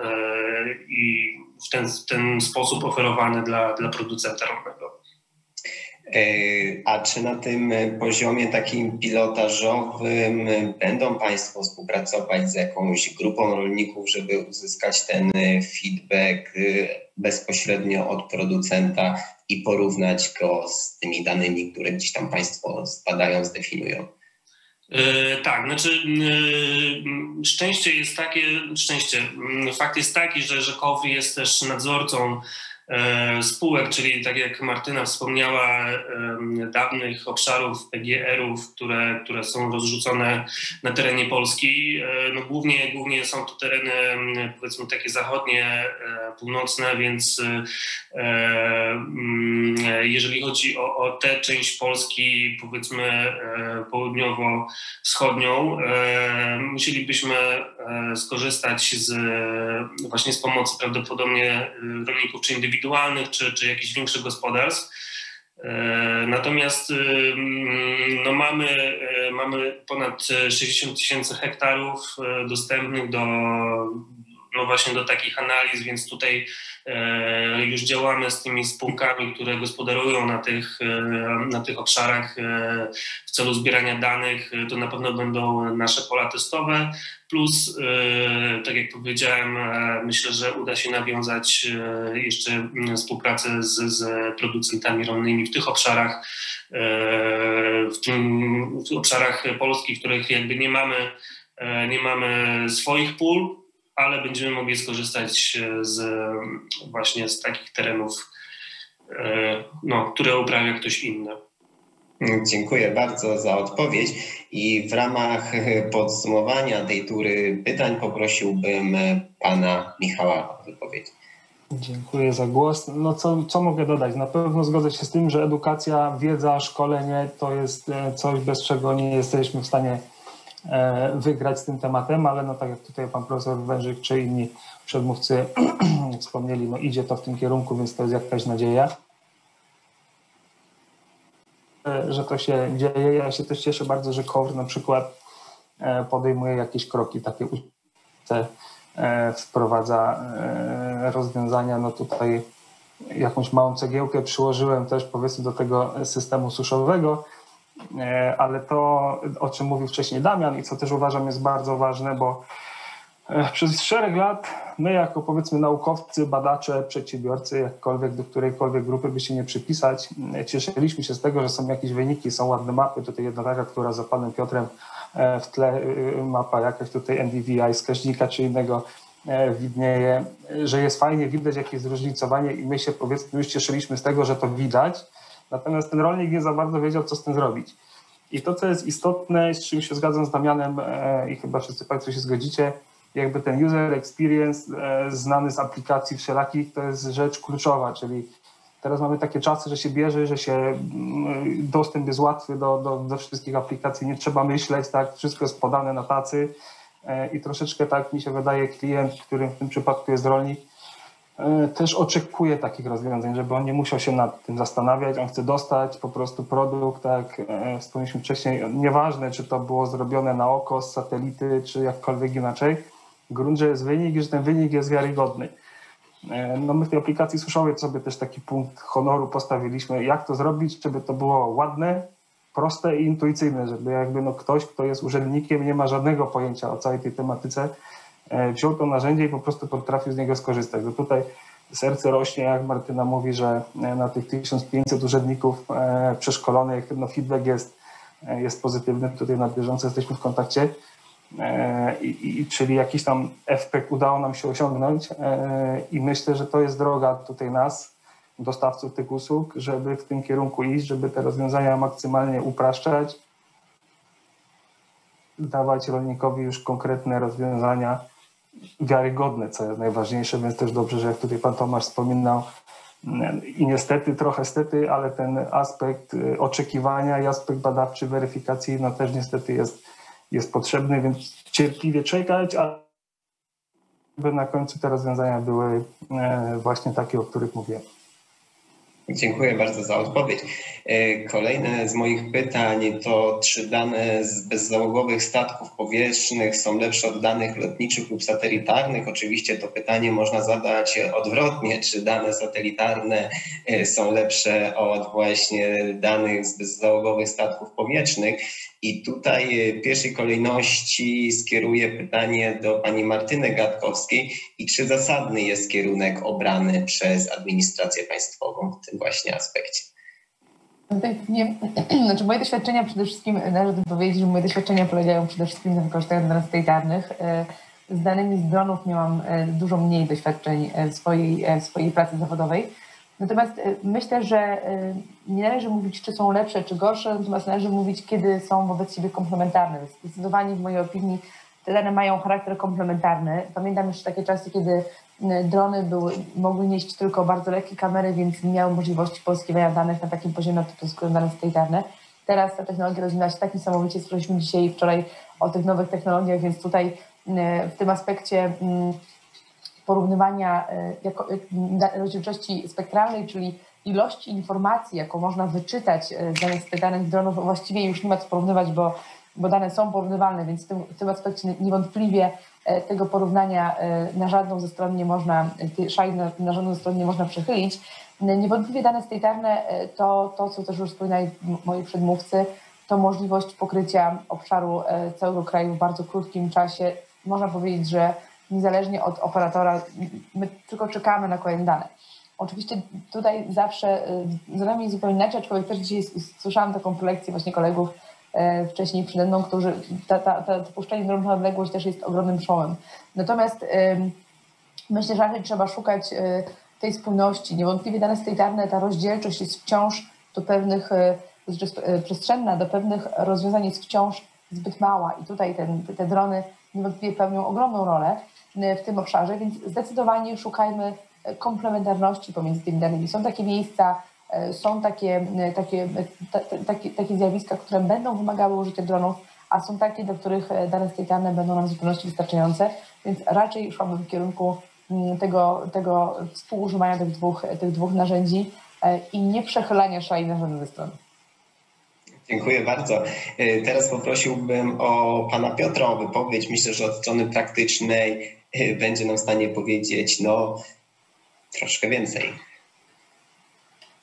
i w ten, w ten sposób oferowane dla, dla producenta rolnego. E, a czy na tym poziomie takim pilotażowym będą Państwo współpracować z jakąś grupą rolników, żeby uzyskać ten feedback bezpośrednio od producenta i porównać go z tymi danymi, które gdzieś tam Państwo zbadają, zdefiniują? Yy, tak, znaczy yy, szczęście jest takie, szczęście, yy, fakt jest taki, że, KOWI jest też nadzorcą spółek, czyli tak jak Martyna wspomniała, dawnych obszarów PGR-ów, które, które są rozrzucone na terenie Polski. No głównie, głównie są to tereny powiedzmy takie zachodnie, północne, więc jeżeli chodzi o, o tę część Polski, powiedzmy południowo-wschodnią, musielibyśmy skorzystać z, właśnie z pomocy prawdopodobnie rolników czy indywidualnych, czy, czy jakichś większych gospodarstw. Natomiast no mamy, mamy ponad 60 tysięcy hektarów dostępnych do, no właśnie do takich analiz, więc tutaj e, już działamy z tymi spółkami, które gospodarują na tych, e, na tych obszarach e, w celu zbierania danych. To na pewno będą nasze pola testowe. Plus, tak jak powiedziałem, myślę, że uda się nawiązać jeszcze współpracę z, z producentami rolnymi w tych obszarach, w, tym, w obszarach polskich, w których jakby nie mamy, nie mamy swoich pól, ale będziemy mogli skorzystać e, z, właśnie z takich terenów, e, no, które uprawia ktoś inny. Dziękuję bardzo za odpowiedź i w ramach podsumowania tej tury pytań poprosiłbym pana Michała o wypowiedź. Dziękuję za głos. No co, co mogę dodać? Na pewno zgodzę się z tym, że edukacja, wiedza, szkolenie to jest e, coś, bez czego nie jesteśmy w stanie E, wygrać z tym tematem, ale no tak jak tutaj pan profesor Wężyk czy inni przedmówcy wspomnieli, no idzie to w tym kierunku, więc to jest jakaś nadzieja, e, że to się dzieje. Ja się też cieszę bardzo, że KOWR na przykład e, podejmuje jakieś kroki takie wprowadza rozwiązania, no tutaj jakąś małą cegiełkę przyłożyłem też powiedzmy do tego systemu suszowego, E, ale to, o czym mówił wcześniej Damian i co też uważam jest bardzo ważne, bo e, przez szereg lat my jako powiedzmy naukowcy, badacze, przedsiębiorcy, jakkolwiek do którejkolwiek grupy by się nie przypisać, e, cieszyliśmy się z tego, że są jakieś wyniki, są ładne mapy. Tutaj jedna taka, która za panem Piotrem w tle mapa jakaś tutaj NDVI, wskaźnika czy innego widnieje, że jest fajnie, widać jakieś zróżnicowanie i my się powiedzmy już cieszyliśmy z tego, że to widać, Natomiast ten rolnik nie za bardzo wiedział, co z tym zrobić. I to, co jest istotne, z czym się zgadzam z Damianem e, i chyba wszyscy Państwo się zgodzicie, jakby ten user experience e, znany z aplikacji wszelakich, to jest rzecz kluczowa, czyli teraz mamy takie czasy, że się bierze, że się mm, dostęp jest łatwy do, do, do wszystkich aplikacji, nie trzeba myśleć, tak, wszystko jest podane na tacy e, i troszeczkę tak mi się wydaje klient, którym w tym przypadku jest rolnik, też oczekuje takich rozwiązań, żeby on nie musiał się nad tym zastanawiać, on chce dostać po prostu produkt, tak e, wspomnieliśmy wcześniej, nieważne czy to było zrobione na oko, z satelity, czy jakkolwiek inaczej, grunt, że jest wynik i że ten wynik jest wiarygodny. E, no my w tej aplikacji suszowej sobie też taki punkt honoru postawiliśmy, jak to zrobić, żeby to było ładne, proste i intuicyjne, żeby jakby no ktoś, kto jest urzędnikiem, nie ma żadnego pojęcia o całej tej tematyce, E, wziął to narzędzie i po prostu potrafił z niego skorzystać. Bo tutaj serce rośnie, jak Martyna mówi, że e, na tych 1500 urzędników e, przeszkolonych no feedback jest, jest pozytywny. Tutaj na bieżąco jesteśmy w kontakcie. I, i, czyli jakiś tam efekt udało nam się osiągnąć i myślę, że to jest droga tutaj nas, dostawców tych usług, żeby w tym kierunku iść, żeby te rozwiązania maksymalnie upraszczać, dawać rolnikowi już konkretne rozwiązania, wiarygodne, co jest najważniejsze, więc też dobrze, że jak tutaj pan Tomasz wspominał, i niestety, trochę stety, ale ten aspekt y, oczekiwania i aspekt badawczy, weryfikacji, no też niestety jest, jest potrzebny, więc cierpliwie czekać, aby na końcu te rozwiązania były e, właśnie takie, o których mówiłem. Dziękuję bardzo za odpowiedź. E, kolejne z moich pytań to, czy dane z bezzałogowych statków powietrznych są lepsze od danych lotniczych lub satelitarnych? Oczywiście to pytanie można zadać odwrotnie, czy dane satelitarne e, są lepsze od właśnie danych z bezzałogowych statków powietrznych. I tutaj w pierwszej kolejności skieruję pytanie do pani Martyny Gatkowskiej i czy zasadny jest kierunek obrany przez administrację państwową w tym właśnie aspekcie? No nie, znaczy moje doświadczenia przede wszystkim, należy powiedzieć, że moje doświadczenia polegają przede wszystkim na kosztach transtytarnych. E, z danymi z dronów miałam dużo mniej doświadczeń w swojej, w swojej pracy zawodowej. Natomiast myślę, że nie należy mówić, czy są lepsze, czy gorsze, natomiast należy mówić, kiedy są wobec siebie komplementarne. Zdecydowanie w mojej opinii te dane mają charakter komplementarny. Pamiętam jeszcze takie czasy, kiedy drony były, mogły nieść tylko bardzo lekkie kamery, więc nie miały możliwości pozyskiwania danych na takim poziomie, jak to pozyskują dane satelitarne. Teraz ta technologia rozwinęła się tak niesamowicie, słyszeliśmy dzisiaj i wczoraj o tych nowych technologiach, więc tutaj w tym aspekcie porównywania rozdzielczości spektralnej, czyli ilości informacji, jaką można wyczytać z danych danych dronów, właściwie już nie ma co porównywać, bo bo dane są porównywalne, więc w tym, w tym aspekcie niewątpliwie e, tego porównania e, na żadną ze stron nie można, szali na, na żadną ze stron nie można przechylić. Niewątpliwie dane stejtarne e, to, to, co też już wspominali moi przedmówcy, to możliwość pokrycia obszaru całego kraju w bardzo krótkim czasie. Można powiedzieć, że niezależnie od operatora, my tylko czekamy na kolejne dane. Oczywiście tutaj zawsze za nami zupełnie inaczej, aczkolwiek też dzisiaj słyszałam taką prelekcję właśnie kolegów, E, wcześniej przede mną, którzy, ta, ta, ta, to puszczenie na odległość też jest ogromnym przełomem. Natomiast myślę, że raczej trzeba szukać e, tej spójności. Niewątpliwie dane stejtarne, ta rozdzielczość jest wciąż do pewnych, e, przestrzenna, do pewnych rozwiązań jest wciąż zbyt mała i tutaj ten, te drony niewątpliwie pełnią ogromną rolę w tym obszarze, więc zdecydowanie szukajmy komplementarności pomiędzy tymi danymi. Są takie miejsca, E, są takie, e, takie, e, takie, takie zjawiska, które będą wymagały użycia dronów, a są takie, do których dane stejtarne będą nam w zupełności wystarczające, więc raczej szłabym w kierunku mm, tego, tego współużywania tych dwóch, tych dwóch narzędzi i nie przechylania szali na żadną ze stron. Dziękuję bardzo. Teraz poprosiłbym o pana Piotra o wypowiedź. Myślę, że od strony praktycznej będzie nam w stanie powiedzieć no, troszkę więcej.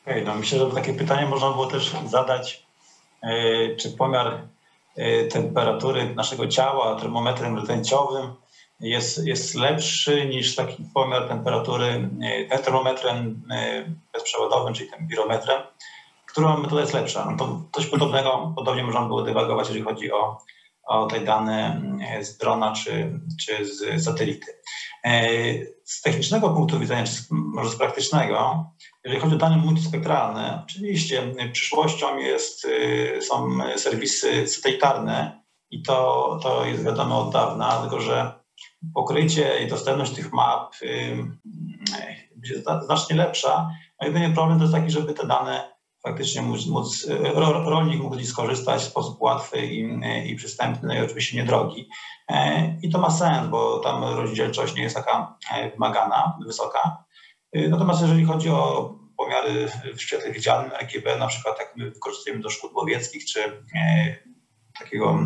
Okay, no myślę, że takie pytanie można było też zadać, e, czy pomiar e, temperatury naszego ciała termometrem rtęciowym jest, jest lepszy niż taki pomiar temperatury e, termometrem bezprzewodowym, czyli tym pirometrem. Która metoda jest lepsza? No to coś podobnego, podobnie można było dywagować, jeżeli chodzi o, o te dane z drona czy, czy z satelity. Z technicznego punktu widzenia, czy może z praktycznego, jeżeli chodzi o dane multispektralne, oczywiście przyszłością jest, y, są serwisy satelitarne i to, to jest wiadomo od dawna, tylko że pokrycie i dostępność tych map będzie znacznie lepsza. A jedynie problem to jest taki, żeby te dane faktycznie móc, móc rolnik mógł skorzystać w sposób łatwy i, i przystępny i oczywiście niedrogi. E, I to ma sens, bo tam rozdzielczość nie jest taka e, wymagana, wysoka. Natomiast jeżeli chodzi o pomiary w świetle widzialnym RGB, na przykład jak my wykorzystujemy do szkód łowieckich, czy e, takiego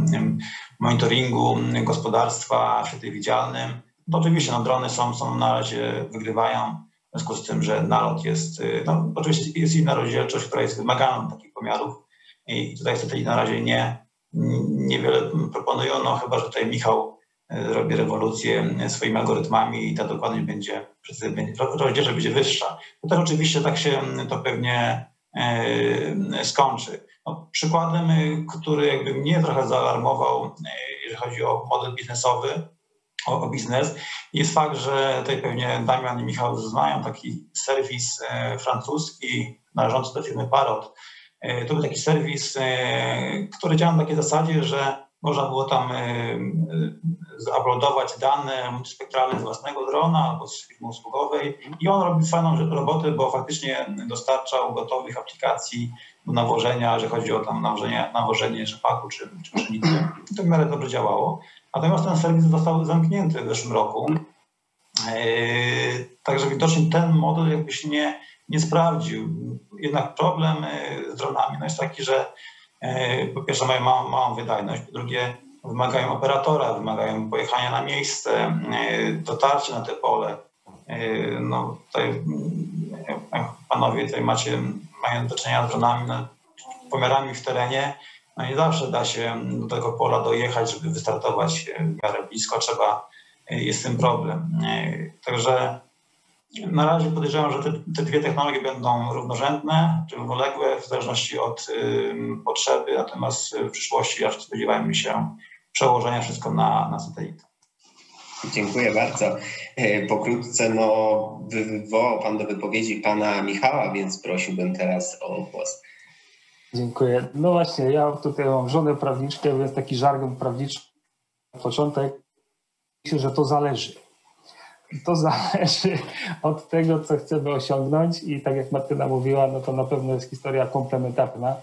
monitoringu gospodarstwa w świetle widzialnym, to oczywiście no, drony są, są na razie wygrywają, w związku z tym, że nalot jest, y, no oczywiście jest inna rozdzielczość, która jest wymagana takich pomiarów i tutaj satelit na razie nie, niewiele proponują, no chyba, że tutaj Michał robi rewolucję swoimi algorytmami i ta dokładność będzie, rozdzielczość będzie wyższa. To też oczywiście tak się to pewnie skończy. No, przykładem, który jakby mnie trochę zaalarmował, jeżeli chodzi o model biznesowy, o, o biznes, jest fakt, że tutaj pewnie Damian i Michał znają taki serwis e, francuski należący do firmy Parrot. To był taki serwis, który działa na takiej zasadzie, że można było tam uploadować dane multispektralne z własnego drona albo z firmy usługowej i on robił fajną robotę, bo faktycznie dostarczał gotowych aplikacji do nawożenia, że chodzi o tam nawożenie, nawożenie rzepaku czy, czy pszenicy. To w miarę dobrze działało. Natomiast ten serwis został zamknięty w zeszłym roku. Yy, także widocznie ten model jakby się nie, nie sprawdził. Jednak problem z dronami no jest taki, że yy, po pierwsze mają małą, małą wydajność, po drugie wymagają operatora, wymagają pojechania na miejsce, e, dotarcia na te pole. E, no, tutaj panowie tutaj macie, mają do czynienia z dronami, no, pomiarami w terenie, no nie zawsze da się do tego pola dojechać, żeby wystartować w miarę blisko, trzeba, e, jest tym problem. Także na razie podejrzewam, że te, te, dwie technologie będą równorzędne czy równoległe w zależności od y, potrzeby, natomiast w przyszłości aż spodziewajmy się przełożenia wszystko na, na satelitę. Dziękuję bardzo. E, pokrótce no, wywołał Pan do wypowiedzi Pana Michała, więc prosiłbym teraz o głos. Dziękuję. No właśnie, ja tutaj mam żonę prawniczkę, więc taki żargon prawniczy na początek. Myślę, że to zależy. To zależy od tego, co chcemy osiągnąć i tak jak Martyna mówiła, no to na pewno jest historia komplementarna.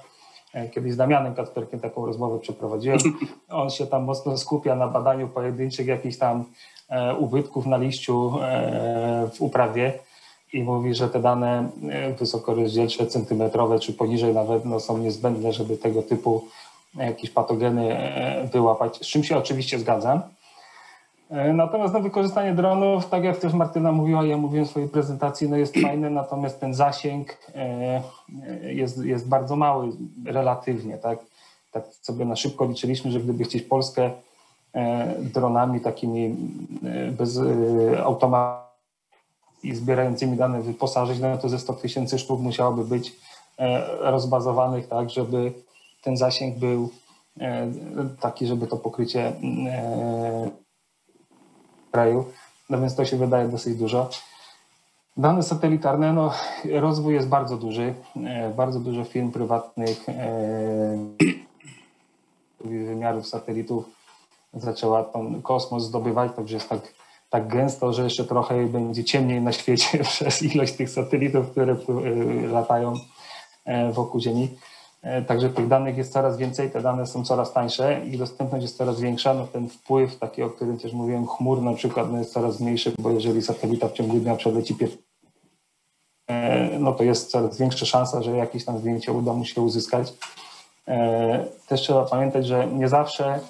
E, kiedyś z Damianem Kacperkiem taką rozmowę przeprowadziłem. On się tam mocno skupia na badaniu pojedynczych jakichś tam e, ubytków na liściu e, w uprawie i mówi, że te dane wysokorozdzielcze, centymetrowe czy poniżej nawet no, są niezbędne, żeby tego typu jakieś patogeny wyłapać, z czym się oczywiście zgadzam. E, natomiast no, wykorzystanie dronów, tak jak też Martyna mówiła, ja mówiłem w swojej prezentacji, no jest fajne, natomiast ten zasięg e, jest, jest bardzo mały relatywnie. Tak? tak sobie na szybko liczyliśmy, że gdyby chcieć Polskę e, dronami takimi bez automatu i zbierającymi dane wyposażyć, no to ze 100 tysięcy sztuk musiałoby być rozbazowanych tak, żeby ten zasięg był taki, żeby to pokrycie kraju, no więc to się wydaje dosyć dużo. Dane satelitarne, no rozwój jest bardzo duży, e, bardzo dużo firm prywatnych e, wymiarów satelitów zaczęła ten kosmos zdobywać, także jest tak, tak gęsto, że jeszcze trochę będzie ciemniej na świecie przez ilość tych satelitów, które e, latają wokół Ziemi. E, także tych danych jest coraz więcej, te dane są coraz tańsze i dostępność jest coraz większa. No ten wpływ, taki o którym też mówiłem, chmur na przykład, no jest coraz mniejszy, bo jeżeli satelita w ciągu dnia przeleci pierwszy, e, no to jest coraz większa szansa, że jakieś tam zdjęcie uda mu się uzyskać. E, też trzeba pamiętać, że nie zawsze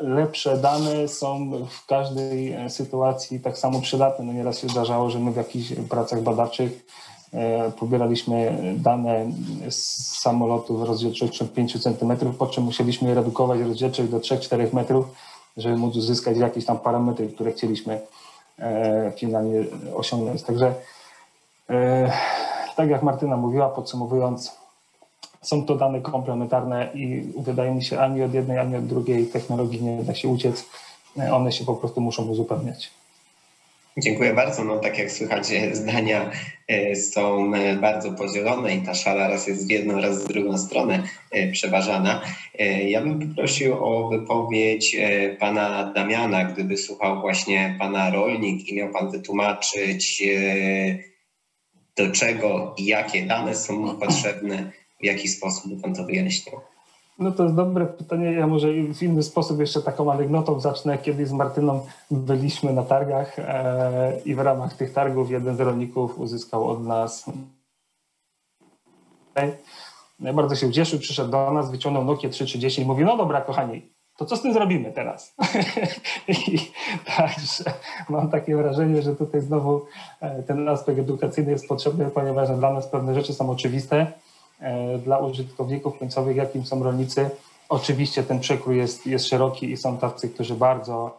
lepsze dane są w każdej sytuacji tak samo przydatne. No nieraz się zdarzało, że my w jakichś pracach badawczych E, pobieraliśmy dane z samolotu w rozdzielczości 5 cm, po czym musieliśmy redukować rozdzielczość do 3-4 metrów, żeby móc uzyskać jakieś tam parametry, które chcieliśmy e, finalnie osiągnąć. Także e, tak jak Martyna mówiła, podsumowując, są to dane komplementarne i wydaje mi się ani od jednej, ani od drugiej technologii nie da się uciec. One się po prostu muszą uzupełniać. Dziękuję bardzo. No tak jak słychać, zdania e, są e, bardzo podzielone i ta szala raz jest w jedną, raz w drugą stronę e, przeważana. Ja bym poprosił o wypowiedź pana Damiana, gdyby słuchał właśnie pana rolnik i miał pan wytłumaczyć, do czego i jakie dane są potrzebne, w jaki sposób pan to wyjaśnił. No to jest dobre pytanie. Ja może w inny sposób jeszcze taką anegdotą zacznę. Kiedyś z Martyną byliśmy na targach e, i w ramach tych targów jeden z rolników uzyskał od nas. Bardzo się ucieszył, przyszedł do nas, wyciągnął Nokia 330 i mówi, no dobra kochani, to co z tym zrobimy teraz? Także mam takie wrażenie, że tutaj znowu e, ten aspekt edukacyjny jest potrzebny, ponieważ dla nas pewne rzeczy są oczywiste, dla użytkowników końcowych, jakim są rolnicy. Oczywiście ten przekrój jest, jest szeroki i są tacy, którzy bardzo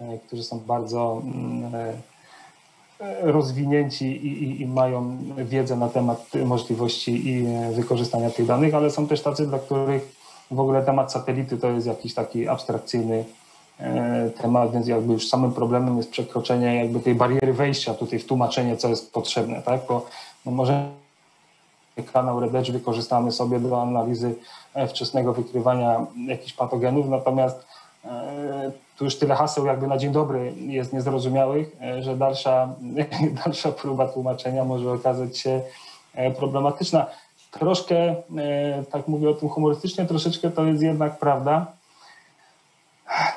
e, którzy są bardzo mm, e, rozwinięci i, i, i, mają wiedzę na temat możliwości i wykorzystania tych danych, ale są też tacy, dla których w ogóle temat satelity to jest jakiś taki abstrakcyjny temat, więc jakby już samym problemem jest przekroczenie jakby tej bariery wejścia tutaj w tłumaczenie, co jest potrzebne, tak? Bo no może kanał Rededge wykorzystamy sobie do analizy e, wczesnego wykrywania jakichś patogenów, natomiast e, tu już tyle haseł jakby na dzień dobry jest niezrozumiałych, e, że dalsza, dalsza próba tłumaczenia może okazać się problematyczna. Troszkę, tak mówię o tym humorystycznie, troszeczkę to jest jednak prawda,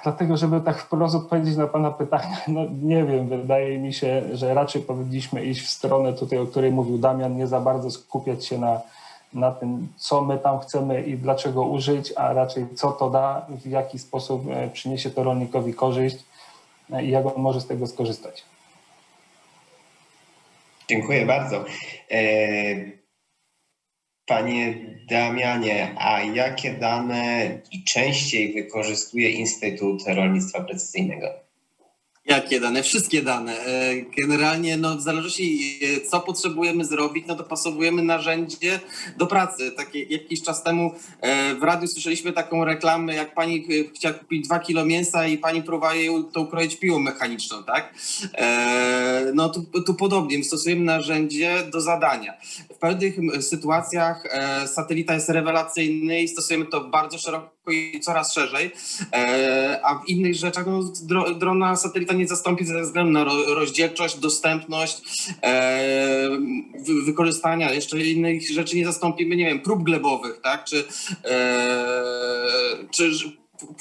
Dlatego, żeby tak wprost odpowiedzieć na Pana pytanie, no nie wiem, wydaje mi się, że raczej powinniśmy iść w stronę tutaj, o której mówił Damian, nie za bardzo skupiać się na, na tym, co my tam chcemy i dlaczego użyć, a raczej co to da, w jaki sposób e, przyniesie to rolnikowi korzyść e, i jak on może z tego skorzystać. Dziękuję bardzo. Panie Damianie, a jakie dane częściej wykorzystuje Instytut Rolnictwa Precyzyjnego? Jakie dane? Wszystkie dane. E, generalnie no, w zależności e, co potrzebujemy zrobić, no dopasowujemy narzędzie do pracy. Takie, jakiś czas temu e, w radiu słyszeliśmy taką reklamę, jak pani chciała kupić dwa kilo mięsa i pani próbuje to ukroić piłą mechaniczną, tak? No tu, tu podobnie, stosujemy narzędzie do zadania. W pewnych sytuacjach satelita jest rewelacyjny i stosujemy to bardzo szeroko i coraz szerzej, a w innych rzeczach no, drona satelita nie zastąpi ze względu na rozdzielczość, dostępność, e, wykorzystania. Jeszcze innych rzeczy nie zastąpimy, nie wiem, prób glebowych, tak? Czy, e, czy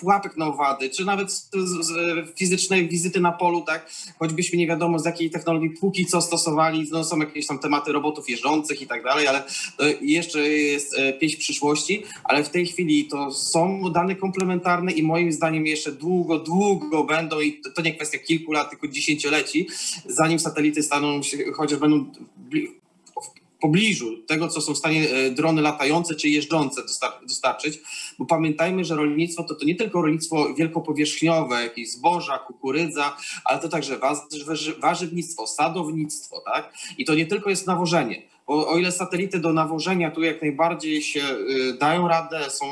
pułapek na owady, czy nawet z, z fizycznej wizyty na polu, tak, choćbyśmy nie wiadomo z jakiej technologii póki co stosowali, no są jakieś tam tematy robotów jeżdżących i tak dalej, ale jeszcze jest e, pieśń przyszłości, ale w tej chwili to są dane komplementarne i moim zdaniem jeszcze długo, długo będą i to nie kwestia kilku lat, tylko dziesięcioleci, zanim satelity staną się, chociaż będą pobliżu tego, co są w stanie e, drony latające czy jeżdżące dostarczyć, bo pamiętajmy, że rolnictwo to, to nie tylko rolnictwo wielkopowierzchniowe, jakieś zboża, kukurydza, ale to także warzywnictwo, sadownictwo, tak? I to nie tylko jest nawożenie. Bo o ile satelity do nawożenia tu jak najbardziej się y, dają radę, są,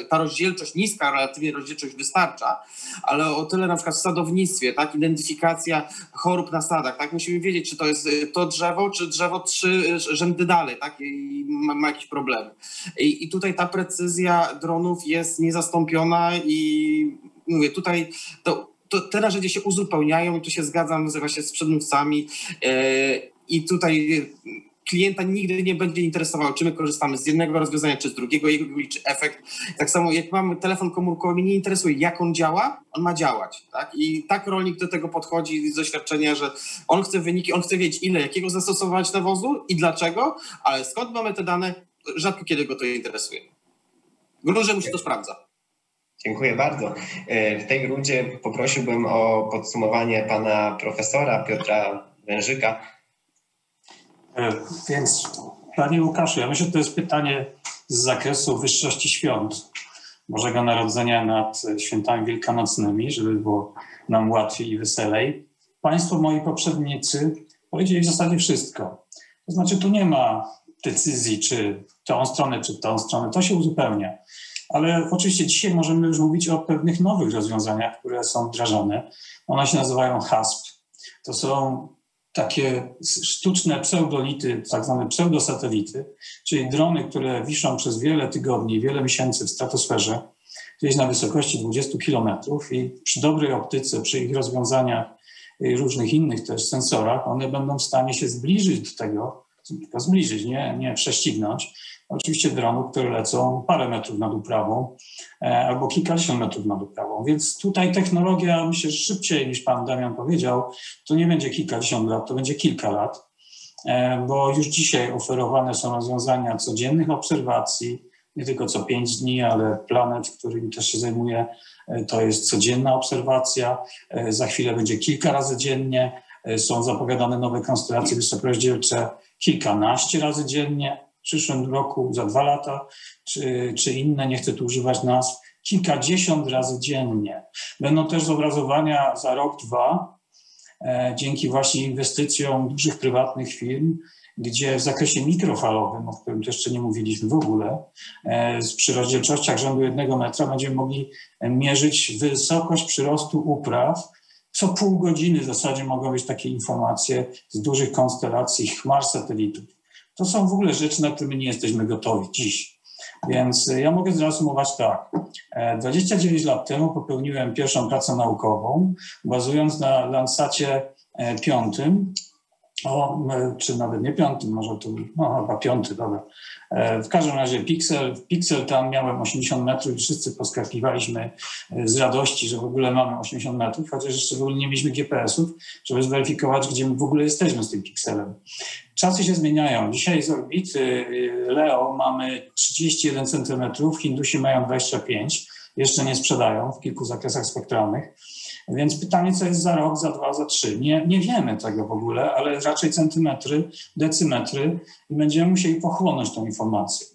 y, ta rozdzielczość niska, relatywnie rozdzielczość wystarcza, ale o tyle na przykład w sadownictwie, tak, identyfikacja chorób na sadach, tak, musimy wiedzieć, czy to jest y, to drzewo, czy drzewo trzy rzędy dalej, tak, i ma, ma jakiś problem. I, I tutaj ta precyzja dronów jest niezastąpiona i mówię, tutaj to, to te narzędzia się uzupełniają i tu się zgadzam właśnie z przedmówcami. I tutaj klienta nigdy nie będzie interesował, czy my korzystamy z jednego rozwiązania, czy z drugiego, jego liczy efekt. Tak samo jak mamy telefon komórkowy, nie interesuje, jak on działa, on ma działać. Tak? I tak rolnik do tego podchodzi z doświadczenia, że on chce wyniki, on chce wiedzieć, ile, jakiego zastosować nawozu i dlaczego, ale skąd mamy te dane, rzadko kiedy go to interesuje. W gruncie mu się to sprawdza. Dziękuję bardzo. E, w tej rundzie poprosiłbym o podsumowanie pana profesora Piotra Wężyka. E, więc Panie Łukaszu, ja myślę, że to jest pytanie z zakresu wyższości świąt Bożego Narodzenia nad świętami wielkanocnymi, żeby było nam łatwiej i weselej. Państwo moi poprzednicy powiedzieli w zasadzie wszystko. To znaczy tu nie ma decyzji, czy tą stronę, czy tą stronę. To się uzupełnia. Ale oczywiście dzisiaj możemy już mówić o pewnych nowych rozwiązaniach, które są wdrażane. One się nazywają HASP. To są takie sztuczne pseudolity, tak zwane pseudosatelity, czyli drony, które wiszą przez wiele tygodni, wiele miesięcy w stratosferze, gdzieś na wysokości 20 kilometrów i przy dobrej optyce, przy ich rozwiązaniach i różnych innych też sensorach, one będą w stanie się zbliżyć do tego, tylko zbliżyć, nie, nie prześcignąć, oczywiście dronów, które lecą parę metrów nad uprawą e, albo kilkadziesiąt metrów nad uprawą. Więc tutaj technologia, myślę, szybciej niż pan Damian powiedział, to nie będzie kilkadziesiąt lat, to będzie kilka lat, e, bo już dzisiaj oferowane są rozwiązania codziennych obserwacji, nie tylko co pięć dni, ale planet, którym też się zajmuję, e, to jest codzienna obserwacja. Za chwilę będzie kilka razy dziennie. Są zapowiadane nowe konstelacje wysokorozdzielcze kilkanaście razy dziennie przyszłym roku, za dwa lata, czy, czy inne, nie chcę tu używać nazw, kilkadziesiąt razy dziennie. Będą też zobrazowania za rok, dwa, e, dzięki właśnie inwestycjom dużych prywatnych firm, gdzie w zakresie mikrofalowym, o którym jeszcze nie mówiliśmy w ogóle, e, przy rozdzielczościach rzędu jednego metra będziemy mogli mierzyć wysokość przyrostu upraw. Co pół godziny w zasadzie mogą być takie informacje z dużych konstelacji chmar satelitów. To są w ogóle rzeczy, na które my nie jesteśmy gotowi dziś. Więc ja mogę zreasumować tak. 29 e, lat temu popełniłem pierwszą pracę naukową, bazując na Landsacie e, piątym, o, czy nawet nie piątym, może to, no chyba piąty, dobra. E, w każdym razie Pixel, Pixel tam miałem 80 metrów i wszyscy poskakiwaliśmy z radości, że w ogóle mamy 80 metrów, chociaż jeszcze w ogóle nie mieliśmy GPS-ów, żeby zweryfikować, gdzie w ogóle jesteśmy z tym Pixelem. Czasy się zmieniają. Dzisiaj z orbity Leo mamy 31 cm, Hindusi mają 25, jeszcze nie sprzedają w kilku zakresach spektralnych. Więc pytanie, co jest za rok, za dwa, za trzy. Nie, nie wiemy tego w ogóle, ale raczej centymetry, decymetry i będziemy musieli pochłonąć tą informację.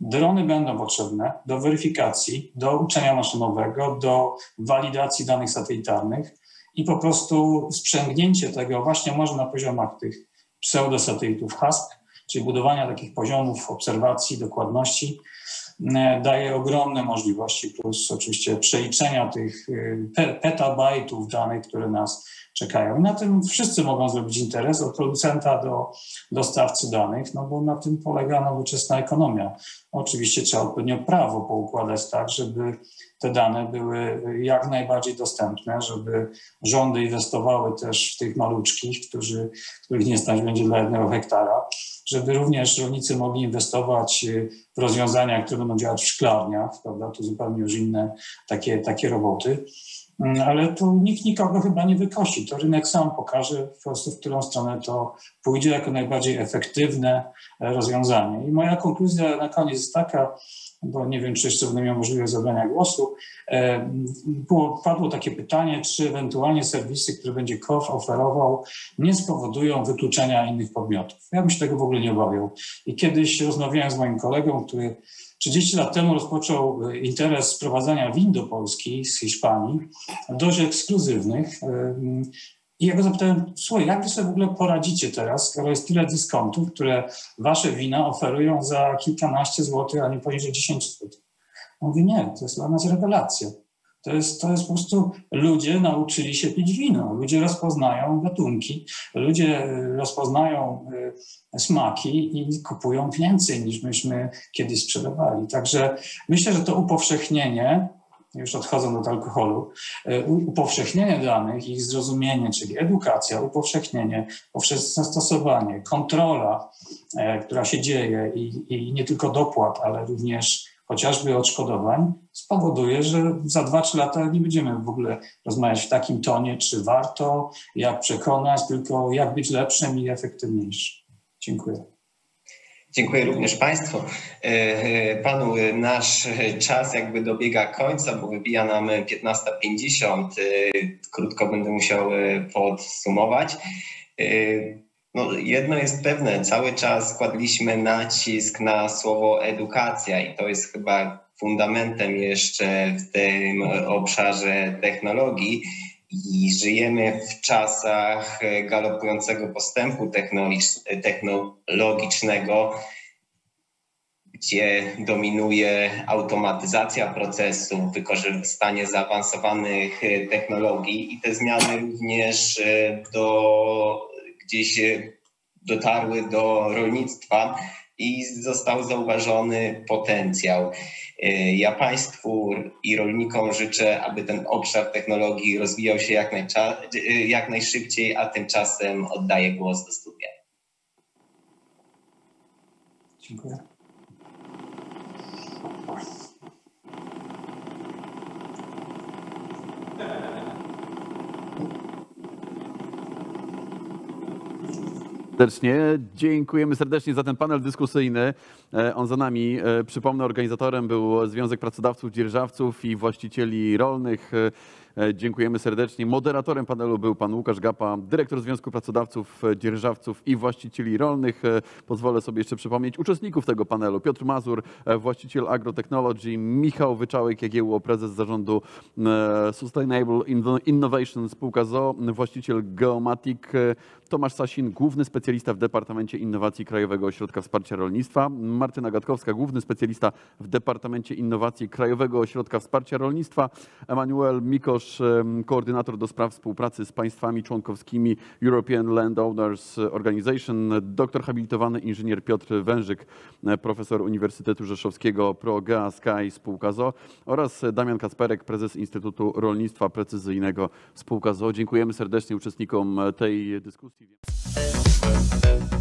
Drony będą potrzebne do weryfikacji, do uczenia maszynowego, do walidacji danych satelitarnych i po prostu sprzęgnięcie tego właśnie może na poziomach tych pseudosatelitów HASP, czyli budowania takich poziomów obserwacji, dokładności, daje ogromne możliwości, plus oczywiście przeliczenia tych e, petabajtów danych, które nas czekają. I na tym wszyscy mogą zrobić interes, od producenta do dostawcy danych, no bo na tym polega nowoczesna ekonomia. Oczywiście trzeba odpowiednio prawo poukładać tak, żeby te dane były jak najbardziej dostępne, żeby rządy inwestowały też w tych maluczkich, którzy, których nie stać będzie dla jednego hektara, żeby również rolnicy mogli inwestować w rozwiązania, które będą działać w szklarniach, prawda? To zupełnie już inne takie, takie roboty. Mm, ale tu nikt nikogo chyba nie wykosi. To rynek sam pokaże po prostu, w którą stronę to pójdzie jako najbardziej efektywne e, rozwiązanie. I moja konkluzja na koniec jest taka, bo nie wiem, czy jeszcze będę miał możliwość zabrania głosu. E, było, padło takie pytanie, czy ewentualnie serwisy, które będzie KOF oferował, nie spowodują wykluczenia innych podmiotów. Ja bym się tego w ogóle nie obawiał. I kiedyś rozmawiałem z moim kolegą, który 30 lat temu rozpoczął e, interes sprowadzania win do Polski z Hiszpanii, dość ekskluzywnych. I ja go zapytałem, słuchaj, jak wy sobie w ogóle poradzicie teraz, skoro jest tyle dyskontów, które wasze wina oferują za kilkanaście złotych, a nie poniżej 10 złotych? On mówi, nie, to jest dla nas rewelacja. To jest, to jest po prostu ludzie nauczyli się pić wino, ludzie rozpoznają gatunki, ludzie rozpoznają e, smaki i kupują więcej niż myśmy kiedyś sprzedawali. Także myślę, że to upowszechnienie, już odchodząc od alkoholu, e, upowszechnienie danych, ich zrozumienie, czyli edukacja, upowszechnienie, powszechne stosowanie, kontrola, e, która się dzieje i, i nie tylko dopłat, ale również chociażby odszkodowań, spowoduje, że za 2-3 lata nie będziemy w ogóle rozmawiać w takim tonie, czy warto, jak przekonać, tylko jak być lepszym i efektywniejszym. Dziękuję. Dziękuję również Państwu. E, e, panu nasz czas jakby dobiega końca, bo wybija nam 15.50. E, krótko będę musiał podsumować. No, jedno jest pewne, cały czas kładliśmy nacisk na słowo edukacja i to jest chyba fundamentem jeszcze w tym obszarze technologii. I żyjemy w czasach galopującego postępu technologicznego, gdzie dominuje automatyzacja procesów, wykorzystanie zaawansowanych technologii i te zmiany również do gdzieś dotarły do rolnictwa i został zauważony potencjał. E, ja Państwu i rolnikom życzę, aby ten obszar technologii rozwijał się jak, jak najszybciej, a tymczasem oddaję głos do studia. Dziękuję. serdecznie. Dziękujemy serdecznie za ten panel dyskusyjny. E, on za nami. E, przypomnę, organizatorem był Związek Pracodawców, Dzierżawców i Właścicieli Rolnych. E, dziękujemy serdecznie. Moderatorem panelu był pan Łukasz Gapa, dyrektor Związku Pracodawców, Dzierżawców i Właścicieli Rolnych. Pozwolę sobie jeszcze przypomnieć uczestników tego panelu. Piotr Mazur, właściciel Agrotechnology, Michał Wyczałek, Jagiełło, prezes zarządu Sustainable Innovation spółka ZO, właściciel Geomatic, Tomasz Sasin, główny specjalista w Departamencie Innowacji Krajowego Ośrodka Wsparcia Rolnictwa, Martyna Gatkowska, główny specjalista w Departamencie Innowacji Krajowego Ośrodka Wsparcia Rolnictwa, Emanuel Mikosz, koordynator do spraw współpracy z państwami członkowskimi European Landowners Organization, doktor habilitowany inżynier Piotr Wężyk, e, profesor Uniwersytetu Rzeszowskiego ProGea Sky spółka ZO oraz Damian Kasperek, prezes Instytutu Rolnictwa Precyzyjnego spółka ZO. Dziękujemy serdecznie uczestnikom tej dyskusji. активе.